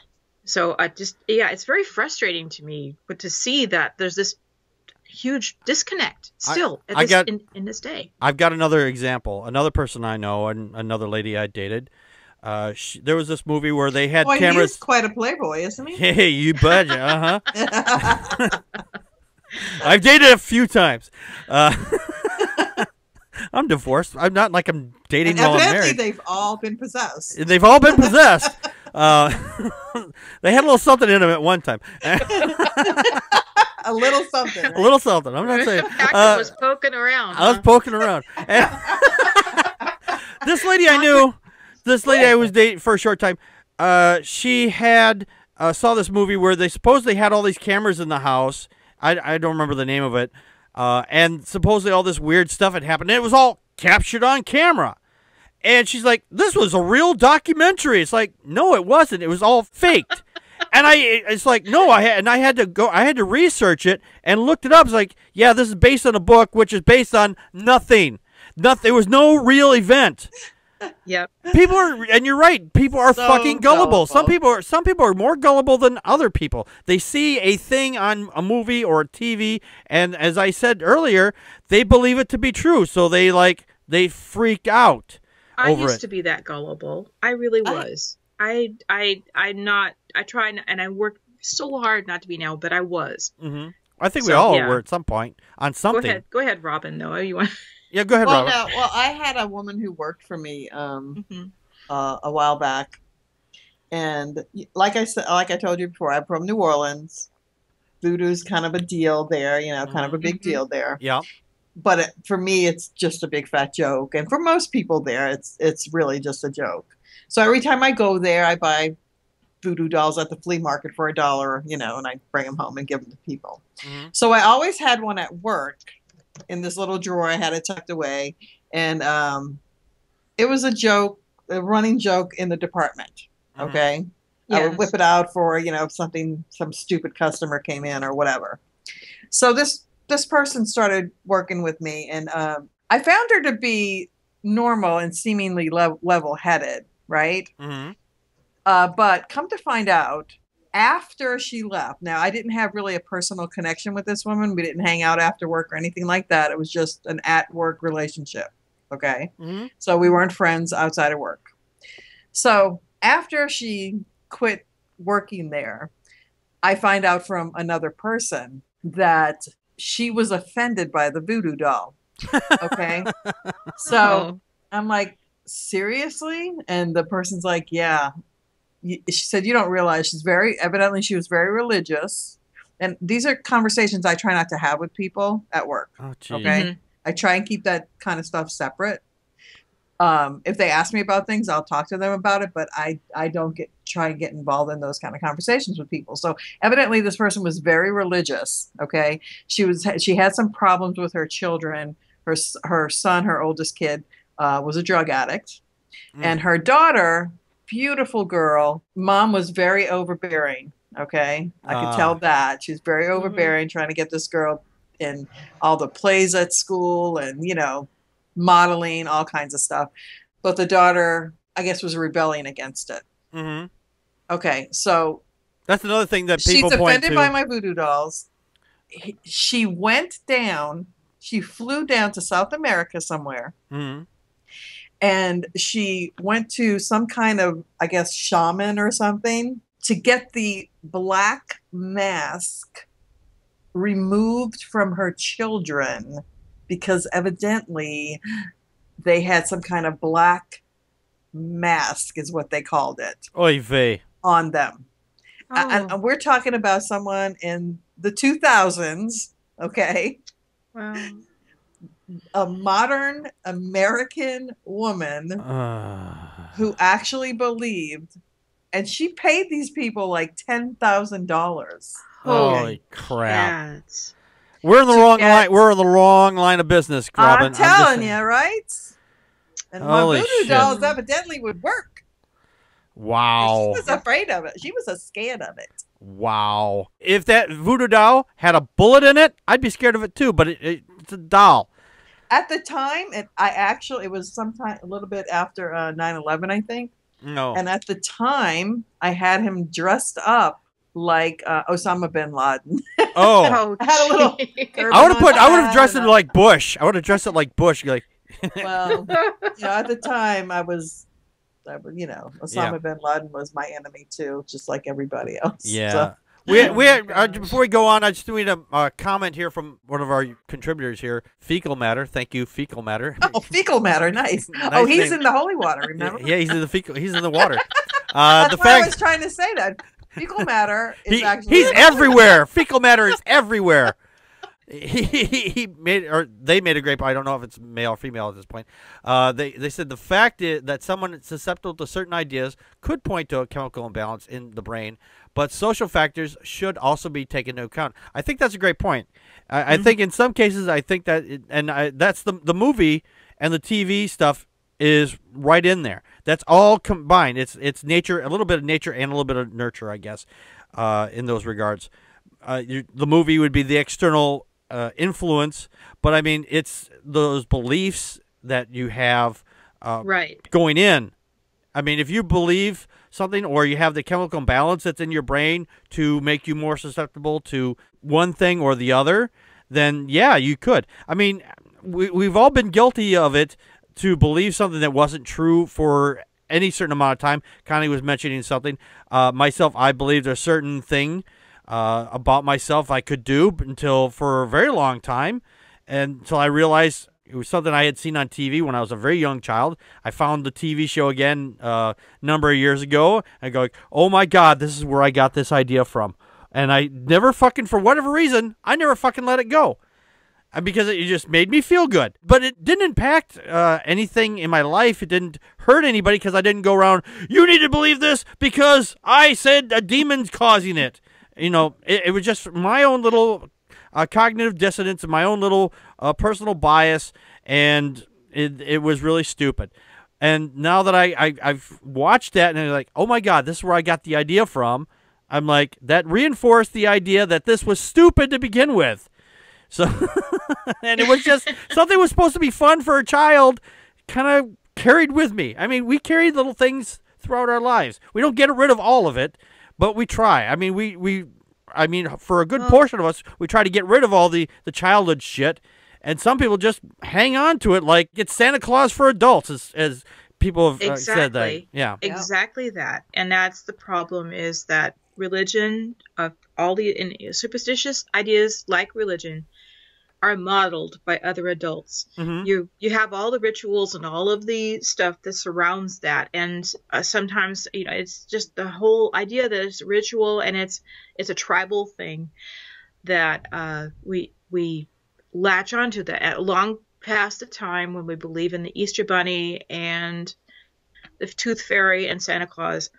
So I just yeah, it's very frustrating to me, but to see that there's this huge disconnect still at I this, got- in, in this day. I've got another example. Another person I know, and another lady I dated. Uh, she, there was this movie where they had Boy, cameras. he's quite a playboy, isn't he? Hey, you betcha. Uh huh. I've dated a few times. Uh, I'm divorced. I'm not like I'm dating and while I'm married. they've all been possessed. They've all been possessed. Uh, they had a little something in them at one time. A little something. a little something. I'm not saying. Packard Uh, was poking around. I was poking around. This lady I knew, this lady I was dating for a short time, uh, she had uh, saw this movie where they supposedly had all these cameras in the house. I, I don't remember the name of it. Uh, and supposedly all this weird stuff had happened. And it was all captured on camera. And she's like, "This was a real documentary." It's like, "No, it wasn't. It was all faked." and I, it's like, no, I had, and I had to go, I had to research it and looked it up. It's like, yeah, this is based on a book, which is based on nothing. Nothing. There was no real event. Yep. People are, and you're right. People are So fucking gullible. Some people are, some people are more gullible than other people. They see a thing on a movie or a TV, and as I said earlier, they believe it to be true. So they like, they freak out. I used it. to be that gullible. I really was. I I I'm not. I try n- and I work so hard not to be now, but I was. hmm I think we all yeah. were at some point on something. Go ahead. Go ahead, Robin. Though you want. Yeah, go ahead, Well, Robert. no, well, I had a woman who worked for me um, Mhm. uh, a while back, and like I said, like I told you before, I'm from New Orleans. Voodoo's kind of a deal there, you know, kind of a big Mhm. deal there. Yeah. But it, for me, it's just a big fat joke, and for most people there, it's it's really just a joke. So every time I go there, I buy voodoo dolls at the flea market for a dollar, you know, and I bring them home and give them to people. Mhm. So I always had one at work in this little drawer. I had it tucked away, and um, it was a joke, a running joke in the department. Mhm. Okay, I would whip it out for you know if something some stupid customer came in or whatever. So this this person started working with me, and um, I found her to be normal and seemingly lev- level headed, right? Mm-hmm. Uh, but come to find out, after she left, now I didn't have really a personal connection with this woman. We didn't hang out after work or anything like that. It was just an at work relationship. Okay. Mhm. So we weren't friends outside of work. So after she quit working there, I find out from another person that she was offended by the voodoo doll. Okay. so Oh. I'm like, seriously? And the person's like, yeah. Y- She said, you don't realize she's very, evidently, she was very religious. And these are conversations I try not to have with people at work. Oh, gee. Okay. Mhm. I try and keep that kind of stuff separate. Um, if they ask me about things, I'll talk to them about it, but I, I don't get try and get involved in those kind of conversations with people. So evidently this person was very religious. Okay. She was she had some problems with her children. Her her son, her oldest kid, uh, was a drug addict. Mm. And her daughter, beautiful girl, mom was very overbearing. Okay. I could Ah. tell that. She's very overbearing, trying to get this girl in all the plays at school and, you know, modeling, all kinds of stuff. But the daughter, I guess, was rebelling against it. Mhm. Okay. So That's another thing that she's people point offended to. by my voodoo dolls. She went down, she flew down to South America somewhere Mhm. And she went to some kind of i guess shaman or something to get the black mask removed from her children because evidently they had some kind of black mask is what they called it Oy vey. on them A- and, Oh, and we're talking about someone in the 2000s okay wow. A modern american woman Uh, who actually believed, and she paid these people like ten thousand dollars. holy crap. Cats. We're in the To wrong get- line. We're in the wrong line of business, Robin. I'm telling just- you, right? And Holy my voodoo shit. dolls evidently would work. Wow. She was afraid of it. She was a scared of it. Wow. If that voodoo doll had a bullet in it, I'd be scared of it too, but it, it, it's a doll. At the time, it, I actually it was sometime a little bit after uh, 9/11, I think. No. And at the time, I had him dressed up like uh, Osama bin Laden. oh. Oh, I had a little I would have put I would have dressed it like Bush. I would have dressed it like Bush. Like well, you know, at the time I was, I you know, Osama bin Laden was my enemy too, just like everybody else. Yeah. So- We, we uh, before we go on, I just need a uh, comment here from one of our contributors here, Fecal Matter. Thank you, Fecal Matter. oh, fecal matter, nice. Nice oh, he's name. in the holy water. Remember? yeah, he's in the fecal. He's in the water. Uh, That's the why I was trying to say that. Fecal matter is he, actually he's everywhere. Fecal matter is everywhere. He, he, he made or they made a great point. I don't know if it's male or female at this point. Uh, they they said the fact is that someone susceptible to certain ideas could point to a chemical imbalance in the brain, but social factors should also be taken into account. I think that's a great point. I, I think in some cases, I think that, it, and I, that's the the movie and the TV stuff is right in there. That's all combined. It's it's nature, a little bit of nature and a little bit of nurture, I guess, uh, in those regards. Uh, you, the movie would be the external uh, influence, but I mean, it's those beliefs that you have uh, Right. going in. I mean, if you believe something or you have the chemical imbalance that's in your brain to make you more susceptible to one thing or the other, then yeah, you could. I mean, we, we've all been guilty of it to believe something that wasn't true for any certain amount of time. Connie was mentioning something. Uh, myself, I believed a certain thing uh, about myself I could do until for a very long time, until I realized it was something I had seen on TV when I was a very young child. I found the TV show again uh, a number of years ago. I go, oh my god, this is where I got this idea from, and I never fucking for whatever reason I never fucking let it go. Uh, Because it just made me feel good, but it didn't impact uh, anything in my life. It didn't hurt anybody because I didn't go around. You need to believe this because I said a demon's causing it. You know, it, it was just my own little uh, cognitive dissonance and my own little uh, personal bias, and it, it was really stupid. And now that I, I I've watched that and I'm like, oh my god, this is where I got the idea from. I'm like that reinforced the idea that this was stupid to begin with. So, and it was just something was supposed to be fun for a child, kind of carried with me. I mean, we carry little things throughout our lives. We don't get rid of all of it, but we try. I mean, we we, I mean, for a good Well- portion of us, we try to get rid of all the the childhood shit, and some people just hang on to it like it's Santa Claus for adults, as as people have uh, said that. Yeah. Yeah. Exactly that. And that's the problem is that religion, uh, all the in, superstitious ideas like religion, are modeled by other adults. hmm You you have all the rituals and all of the stuff that surrounds that, and uh, sometimes you know it's just the whole idea that it's ritual and it's it's a tribal thing that uh, we we latch onto that at long past the time when we believe in the Easter Bunny and the Tooth Fairy and Santa Claus.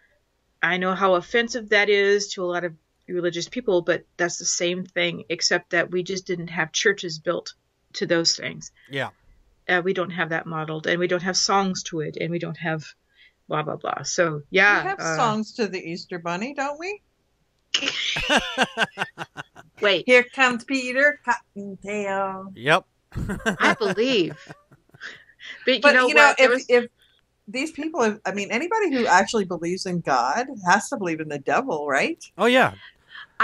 I know how offensive that is to a lot of religious people, but that's the same thing, except that we just didn't have churches built to those things. Yeah. Uh, we don't have that modeled, and we don't have songs to it, and we don't have blah blah blah. So yeah, we have uh, songs to the Easter Bunny, don't we? Wait, Here comes Peter Cottontail. Yep. I believe. But you But know you know, if was- if these people, have, I mean, anybody who actually believes in God has to believe in the devil, right? Oh yeah.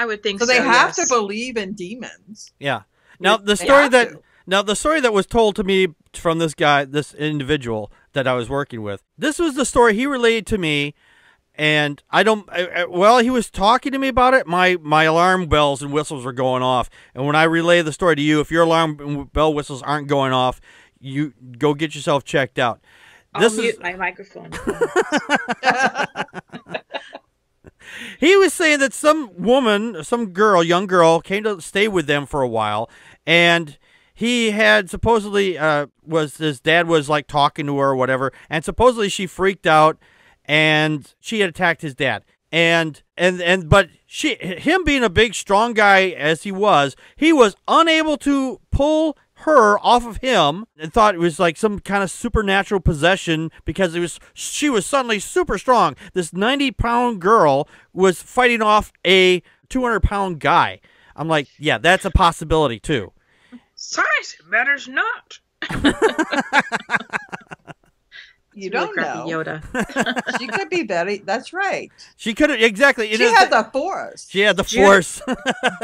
I would think So so. they have yes. to believe in demons. Yeah. Now the story that to. now the story that was told to me from this guy, this individual that I was working with. This was the story he relayed to me, and I don't. I, I- well, he was talking to me about it. My my alarm bells and whistles were going off, and when I relay the story to you, if your alarm bell whistles aren't going off, you go get yourself checked out. I'll This mute is my microphone. he was saying that some woman, some girl, young girl, came to stay with them for a while, and he had supposedly uh, was his dad was like talking to her or whatever, and supposedly she freaked out, and she had attacked his dad, and and and but she him being a big strong guy as he was, he was unable to pull her off of him and thought it was like some kind of supernatural possession because it was she was suddenly super strong. This 90 pound girl was fighting off a 200 pound guy. I'm like, yeah, that's a possibility too. Size matters not. You really don't crappy know. Yoda. She could be Betty. That's right. She could have exactly. it She is- had the force. she had the Judah. force.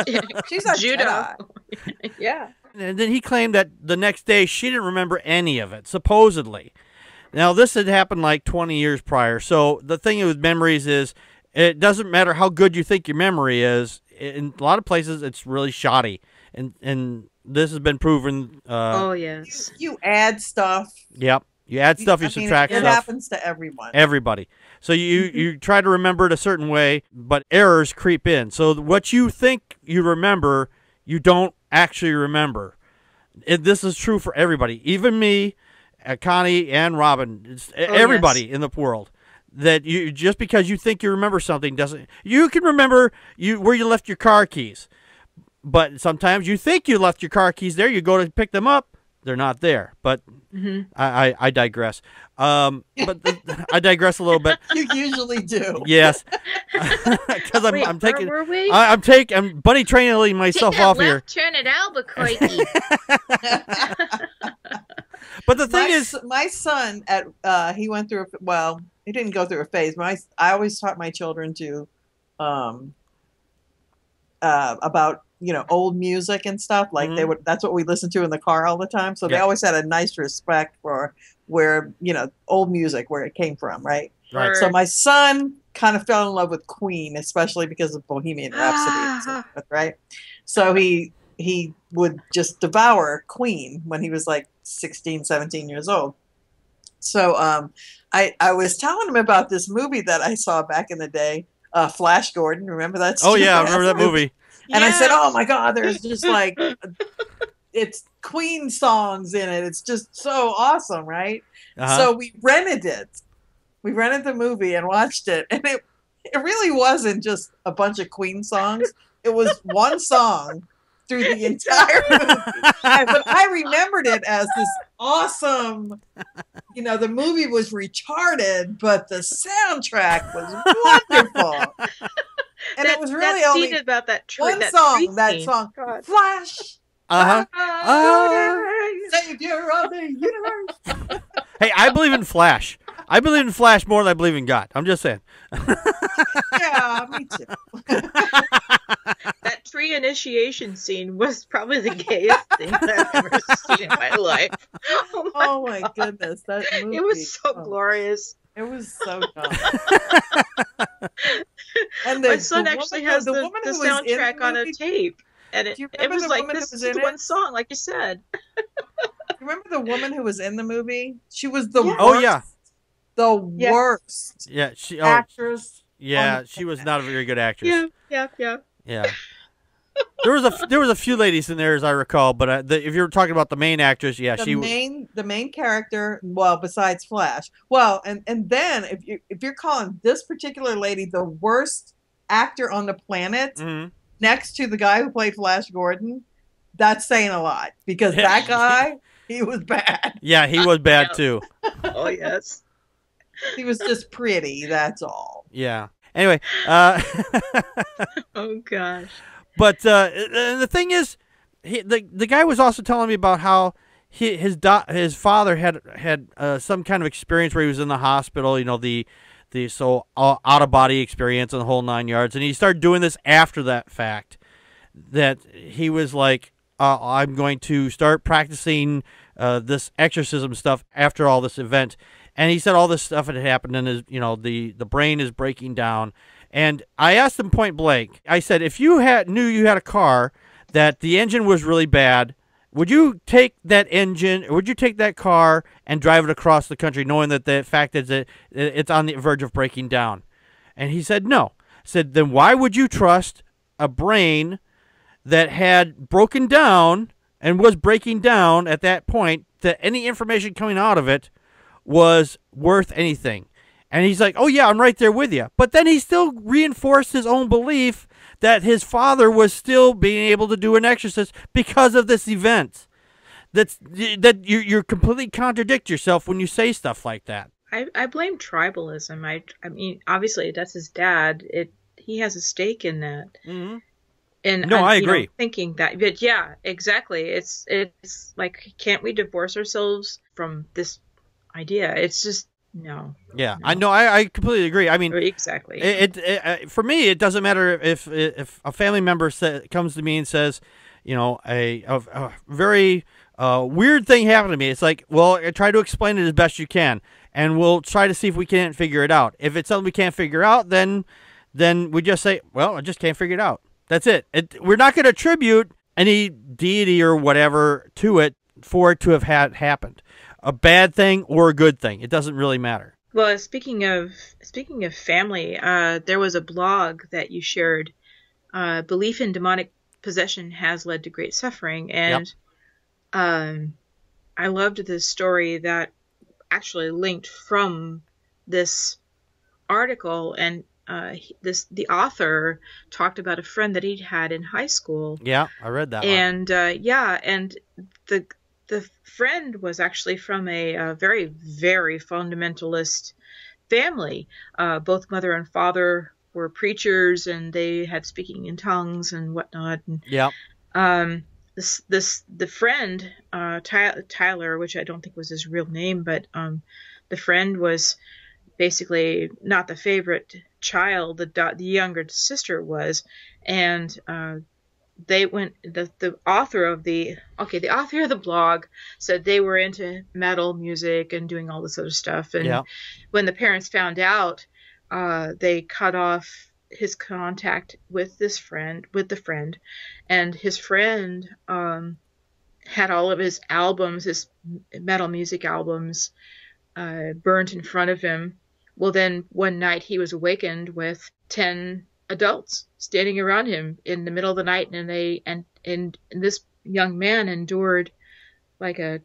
She's a Judo. Jedi. yeah. And then he claimed that the next day she didn't remember any of it, supposedly. Now, this had happened like 20 years prior. So the thing with memories is it doesn't matter how good you think your memory is. In a lot of places, it's really shoddy. And, and this has been proven. Uh, oh yes. You add stuff. Yep. You add stuff, you I mean, subtract it stuff. happens to everyone. Everybody. So you Mm-hmm. you try to remember it a certain way, but errors creep in. So what you think you remember, you don't actually remember. It, this is true for everybody, even me, uh, Connie, and Robin. It's, Oh, everybody in the world. That you just because you think you remember something doesn't. You can remember you where you left your car keys, but sometimes you think you left your car keys there. You go to pick them up, they're not there. But hmm I, I, I digress. Um, but I digress a little bit. You usually do. Yes, because I'm, I'm where taking. were we? I, I'm taking. I'm bunny training myself off here. turn at Albuquerque. But the thing my, is, my son at uh, he went through a, well, he didn't go through a phase. My I always taught my children to, um, uh, about you know old music and stuff. Like they Mhm. would. That's what we listened to in the car all the time. So they always had a nice respect for where you know old music where it came from, right? right? So my son kind of fell in love with Queen, especially because of Bohemian Rhapsody, and so Ah. right? So he he would just devour Queen when he was like 16, 17 years old. So um, I I was telling him about this movie that I saw back in the day, uh, Flash Gordon. Remember that? oh yeah, I remember that movie. And I said, "Oh my God, there's just like it's Queen songs in it. It's just so awesome, right?" Uh-huh. So we rented it. We rented the movie and watched it, and it it really wasn't just a bunch of Queen songs. It was one song through the entire movie. But I remembered it as this awesome. You know, the movie was retarded, but the soundtrack was wonderful. And that, it was really that only about that tree, one that song. tree That song, God. Flash, uh-huh. Savior of the Universe. Hey, I believe in Flash. I believe in Flash more than I believe in God. I'm just saying. Yeah, me too. That tree initiation scene was probably the gayest thing I've ever seen in my life. Oh my, Oh my goodness, that movie. it was so oh, glorious. It was so dumb. and my son actually woman, has the, the, woman the who was in soundtrack on a tape. And it, it was like this was is in one it? song, like you said. Remember the woman who was in the movie? She was the Yeah. worst. Oh, yeah. the Yes. worst Yeah, she. Oh, actress. yeah, she was not a very good actress. Yeah, yeah, yeah. Yeah. There was a there was a few ladies in there as I recall, but uh, the, if you're talking about the main actress, yeah, the she. main the main character well besides flash well and and then if you if you're calling this particular lady the worst actor on the planet Mhm. next to the guy who played flash gordon that's saying a lot because that guy he was bad Yeah, he was bad too. Oh yes. he was just pretty that's all Yeah. Anyway, uh, Oh gosh. but uh, the thing is, he, the the guy was also telling me about how he, his do, his father had had uh, some kind of experience where he was in the hospital. You know the the so uh, out of body experience and the whole nine yards, and he started doing this after that fact. That he was like, uh, I'm going to start practicing uh, this exorcism stuff after all this event. And he said all this stuff had happened, and his, you know, the the brain is breaking down. And I asked him point blank. I said, if you had knew you had a car that the engine was really bad, would you take that engine, would you take that car and drive it across the country, knowing that the fact is that it's on the verge of breaking down? And he said, no. I said, then why would you trust a brain that had broken down and was breaking down at that point that any information coming out of it was worth anything? And he's like, "Oh yeah, I'm right there with you." But then he still reinforced his own belief that his father was still being able to do an exorcist because of this event. That's that you you completely contradict yourself when you say stuff like that. I, I blame tribalism. I I mean, obviously that's his dad. It he has a stake in that. Mm-hmm. And No, I'm, I you know, agree. thinking that, but yeah, exactly. It's it's like, can't we divorce ourselves from this idea? It's just no, Yeah, I know. I, I completely agree. I mean, exactly. It, it, it uh, for me, it doesn't matter if if a family member sa- comes to me and says, you know, a, a, a very uh, weird thing happened to me. It's like, well, I try to explain it as best you can, and we'll try to see if we can't figure it out. If it's something we can't figure out, then then we just say, well, I just can't figure it out. That's it. it we're not going to attribute any deity or whatever to it for it to have had happened. A bad thing or a good thing, it doesn't really matter. Well, speaking of speaking of family, uh, there was a blog that you shared. Uh, Belief in demonic possession has led to great suffering, and um, I loved this story that actually linked from this article, and uh, this the author talked about a friend that he'd had in high school, Yeah, I read that. one. and uh, yeah, and the the friend was actually from a, a very very fundamentalist family. Uh, both mother and father were preachers, and they had speaking in tongues and whatnot. And Yep. um, this this the friend uh, Ty- Tyler, which I don't think was his real name, but um, the friend was basically not the favorite child. The the younger sister was, and uh, they went. The the author of the okay, the author of the blog said they were into metal music and doing all this other stuff. And Yeah. when the parents found out, uh, they cut off his contact with this friend with the friend and his friend um, had all of his albums his metal music albums uh, burnt in front of him well then one night he was awakened with 10 adults standing around him in the middle of the night and they and and this young man endured like a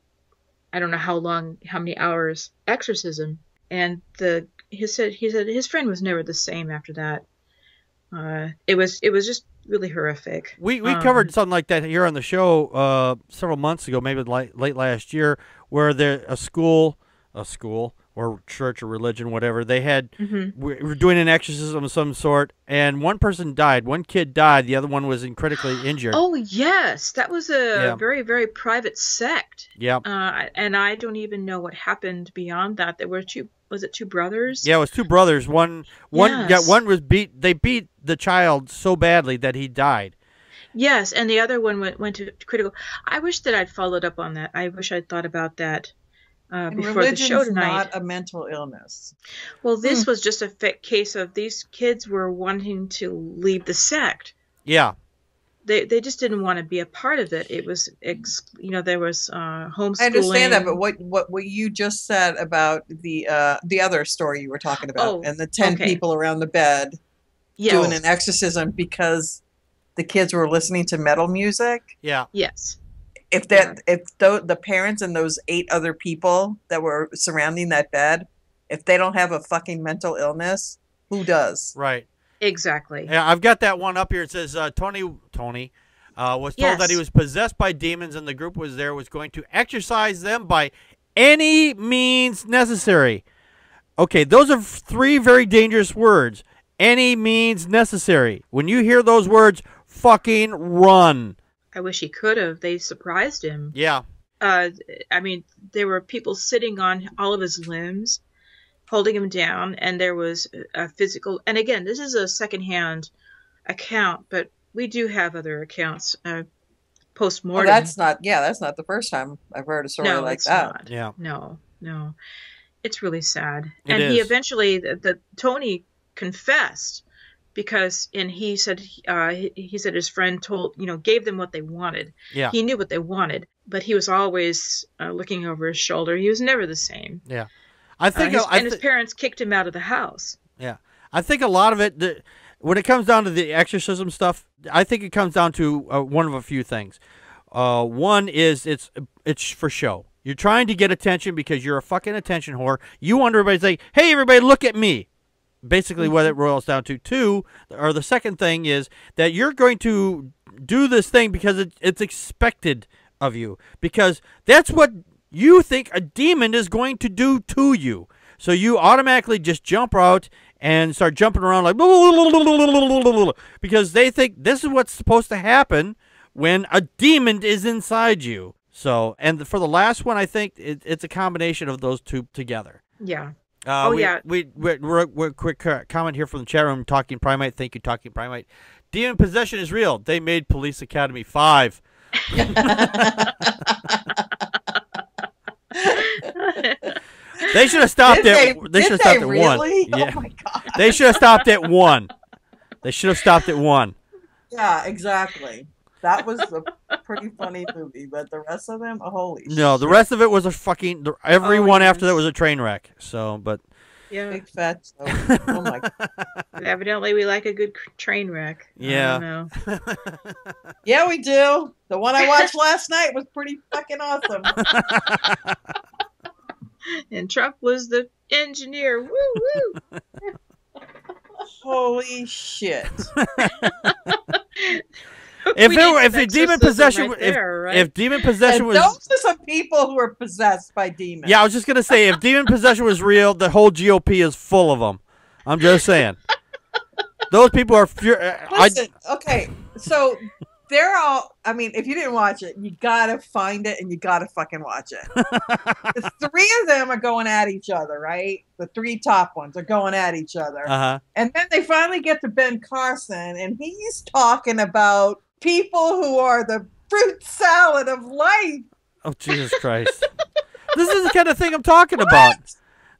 i don't know how long how many hours exorcism and the he said he said his friend was never the same after that uh, it was it was just really horrific. We we Um, covered something like that here on the show uh, several months ago, maybe late, late last year, where there a school, a school or church or religion, whatever, they had Mhm. we were doing an exorcism of some sort, and one person died. One kid died. The other one was in critically injured. Oh yes, that was a Yeah. very very private sect. Yep. Uh, and I don't even know what happened beyond that. There were two. Was it two brothers? Yeah, it was two brothers. One one yeah, one was beat. They beat the child so badly that he died. Yes, and the other one went went to critical. I wish that I'd followed up on that. I wish I'd thought about that uh, And before the show tonight. not a mental illness. Well, this was just a fa- case of these kids were wanting to leave the sect. Yeah. They they just didn't want to be a part of it. It was ex- you know there was uh, homeschooling. I understand that, but what what what you just said about the uh the other story you were talking about Oh, and the ten okay. people around the bed yes. doing an exorcism because the kids were listening to metal music. Yeah. yes. If that if tho- the parents and those eight other people that were surrounding that bed, if they don't have a fucking mental illness, who does? Right. Exactly. Yeah, I've got that one up here. It says uh, Tony Tony uh, was told that he was possessed by demons, and the group was there was going to exorcise them by any means necessary. Okay, those are three very dangerous words. Any means necessary. When you hear those words, fucking run. I wish he could have. They surprised him. Yeah. Uh, I mean, there were people sitting on all of his limbs, holding him down, and there was a physical. And again, this is a secondhand account, but we do have other accounts uh, post Well, mortem. that's not. Yeah, that's not the first time I've heard a story no, like it's that. not. Yeah. No, no, it's really sad. It and he eventually, the, the Tony confessed because, and he said, uh, he, he said his friend told, you know, gave them what they wanted. Yeah. He knew what they wanted, but he was always uh, looking over his shoulder. He was never the same. Yeah. I Uh, think his, I and his parents kicked him out of the house. Yeah, I think a lot of it, the, when it comes down to the exorcism stuff, I think it comes down to uh, one of a few things. Uh, one is it's it's for show. You're trying to get attention because you're a fucking attention whore. You want everybody to say, "Hey, everybody, look at me." Basically, what it mm-hmm. boils down to. Two, or the second thing is that you're going to do this thing because it, it's expected of you because that's what you think a demon is going to do to you. So you automatically just jump out and start jumping around like because they think this is what's supposed to happen when a demon is inside you. So, and for the last one, I think it, it's a combination of those two together. Yeah. Uh, Oh, we, yeah. We, we, we're, we're quick uh, comment here from the chat room. Talking Primate, thank you, Talking Primate. Demon possession is real. They made Police Academy five. They should have stopped Did at. they- They, should have stopped at really? one. Oh Yeah, my god. they should have stopped at one. They should have stopped at one. Yeah, exactly. That was a pretty funny movie, but the rest of them, holy shit. No, the rest of it was a fucking. the- Every Oh, one after that was a train wreck. So, but Yeah. big fat. Oh, oh my. Evidently, we like a good train wreck. I Yeah. don't know. Yeah, we do. The one I watched last night was pretty fucking awesome. And Trump was the engineer. Woo woo. Holy shit. If We it were- if the demon possession right w- if- there. right? if demon possession And was those are some people who are possessed by demons. yeah, I was just gonna say if demon possession was real, the whole GOP is full of them. I'm just saying. Those people are. Fur- uh, I, Listen, okay, so they're all. I mean, if you didn't watch it, you gotta find it and you gotta fucking watch it. the three of them are going at each other, right? The three top ones are going at each other, uh huh. and then they finally get to Ben Carson, and he's talking about people who are the fruit salad of life. Oh Jesus Christ! this is the kind of thing I'm talking about.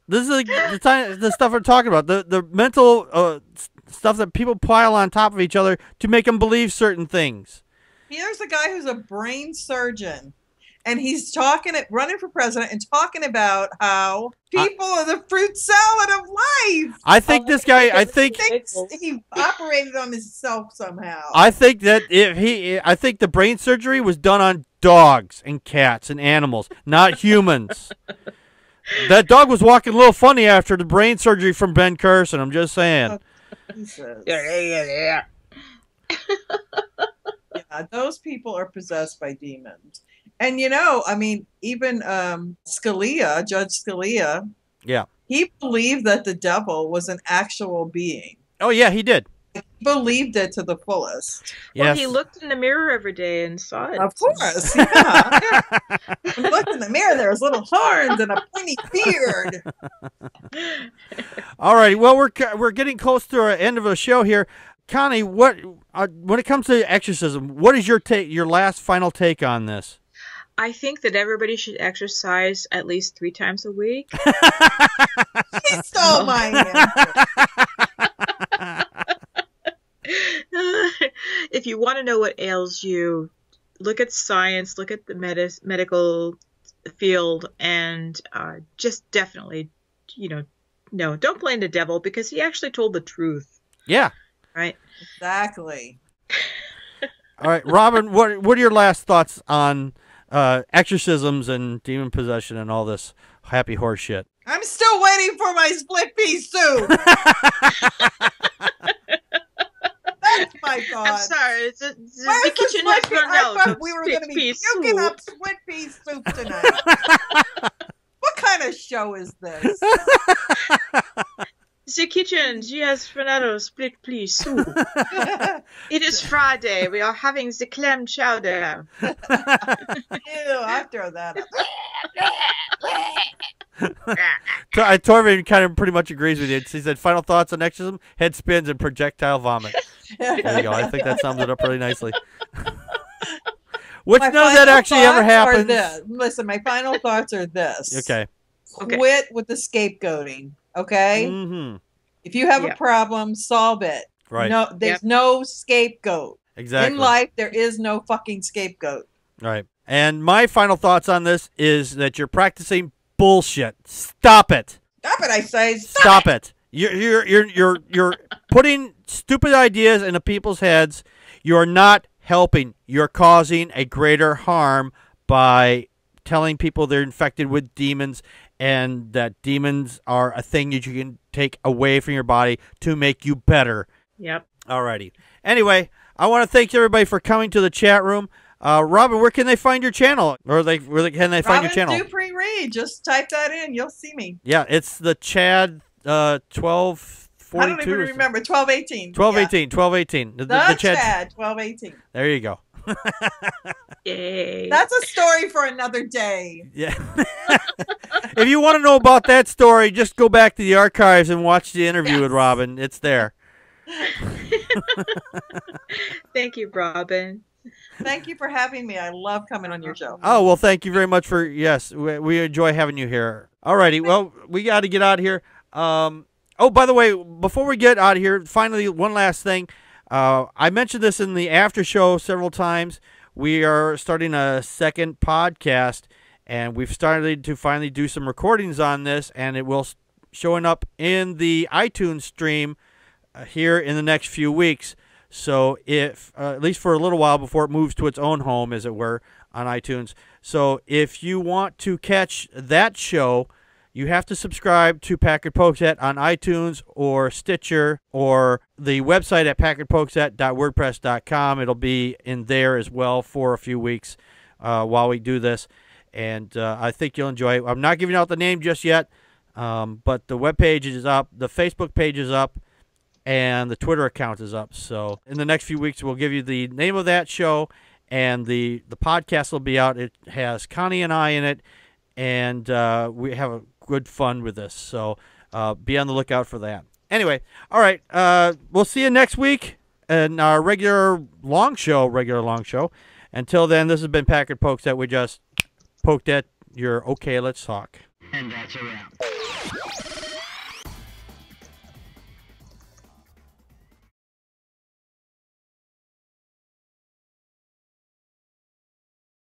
This is the time, the stuff we're talking about. The the mental uh, stuff that people pile on top of each other to make them believe certain things. Here's a guy who's a brain surgeon, and he's talking, running for president, and talking about how people are the fruit salad of life. I think this guy. I think. Thinks he operated on himself somehow. I think that if he, I think the brain surgery was done on dogs and cats and animals, not humans. that dog was walking a little funny after the brain surgery from Ben Carson. I'm just saying. Oh, Jesus. yeah, yeah, yeah. Yeah, those people are possessed by demons. And you know, I mean, even um, Scalia, Judge Scalia, Yeah. he believed that the devil was an actual being. Oh yeah, he did. He believed it to the fullest. Well, he looked in the mirror every day and saw it. Of course, yeah. When you look in the mirror, There was little horns and a pointy beard. All right. Well, we're we're getting close to our end of the show here. Connie, what uh, when it comes to exorcism, what is your take? Your last final take on this? I think that everybody should exercise at least three times a week. He stole my answer. if you want to know what ails you, look at science, look at the medis- medical field, and uh, just definitely, you know, no, don't blame the devil because he actually told the truth, Yeah. right? Exactly. All right, Robin. What what are your last thoughts on uh, exorcisms and demon possession and all this happy horse shit? I'm still waiting for my split pea soup. That's my I'm sorry, the, the, Where's the the kitchen split has pea- run I thought we were going to be pea puking soup. up split pea soup tonight. what kind of show is this? The kitchen, she has run split please. It is Friday. We are having the clam chowder. Ew, I'll throw that up. Tor- uh, Torvin kind of pretty much agrees with you. He said, "Final thoughts on exorcism: head spins and projectile vomit." There you go. I think that sums it up really nicely. Which My none of that actually ever thoughts are happens. this. Listen, my final thoughts are this. Okay. Okay. Quit with the scapegoating. Okay. Mm-hmm. If you have Yeah. a problem, solve it. Right. No, there's Yep. no scapegoat. exactly. In life, there is no fucking scapegoat. Right. And my final thoughts on this is that you're practicing bullshit. Stop it. Stop it, I say. Stop it. You're you're you're you're you're putting stupid ideas into people's heads. You're not helping. You're causing a greater harm by telling people they're infected with demons and that demons are a thing that you can take away from your body to make you better. Yep. Alrighty. Anyway, I want to thank everybody for coming to the chat room. Uh, Robin, where can they find your channel? Or they, where they, can they find Robin your channel? Dupree Reed. Just type that in. You'll see me. Yeah, it's the Chad uh, twelve I don't even remember. 1218. 1218, 1218. The, The, the, the Chad. Chad. 1218. There you go. Yay. That's a story for another day. Yeah. if you want to know about that story, just go back to the archives and watch the interview with Robin. It's there. Thank you, Robin. Thank you for having me. I love coming on your show. Oh, well, thank you very much for, yes, we, we enjoy having you here. Alrighty, well, we got to get out of here. Um, oh, by the way, before we get out of here, finally, one last thing. Uh, I mentioned this in the after show several times. We are starting a second podcast, and we've started to finally do some recordings on this, and it will showing up in the iTunes stream uh, here in the next few weeks. So if uh, at least for a little while before it moves to its own home, as it were, on iTunes. So if you want to catch that show, you have to subscribe to Packard Pokes At on iTunes or Stitcher or the website at packardpokesat.wordpress.com. It'll be in there as well for a few weeks uh, while we do this, and uh, I think you'll enjoy it. I'm not giving out the name just yet, um, but the web page is up, the Facebook page is up, and the Twitter account is up. So in the next few weeks, we'll give you the name of that show, and the the podcast will be out. It has Connie and I in it, and uh, we have a good fun with this. So uh, be on the lookout for that. Anyway, all right, uh, we'll see you next week in our regular long show. Regular long show. Until then, this has been Packard Pokes that we just poked at your okay. Let's talk. And that's a wrap.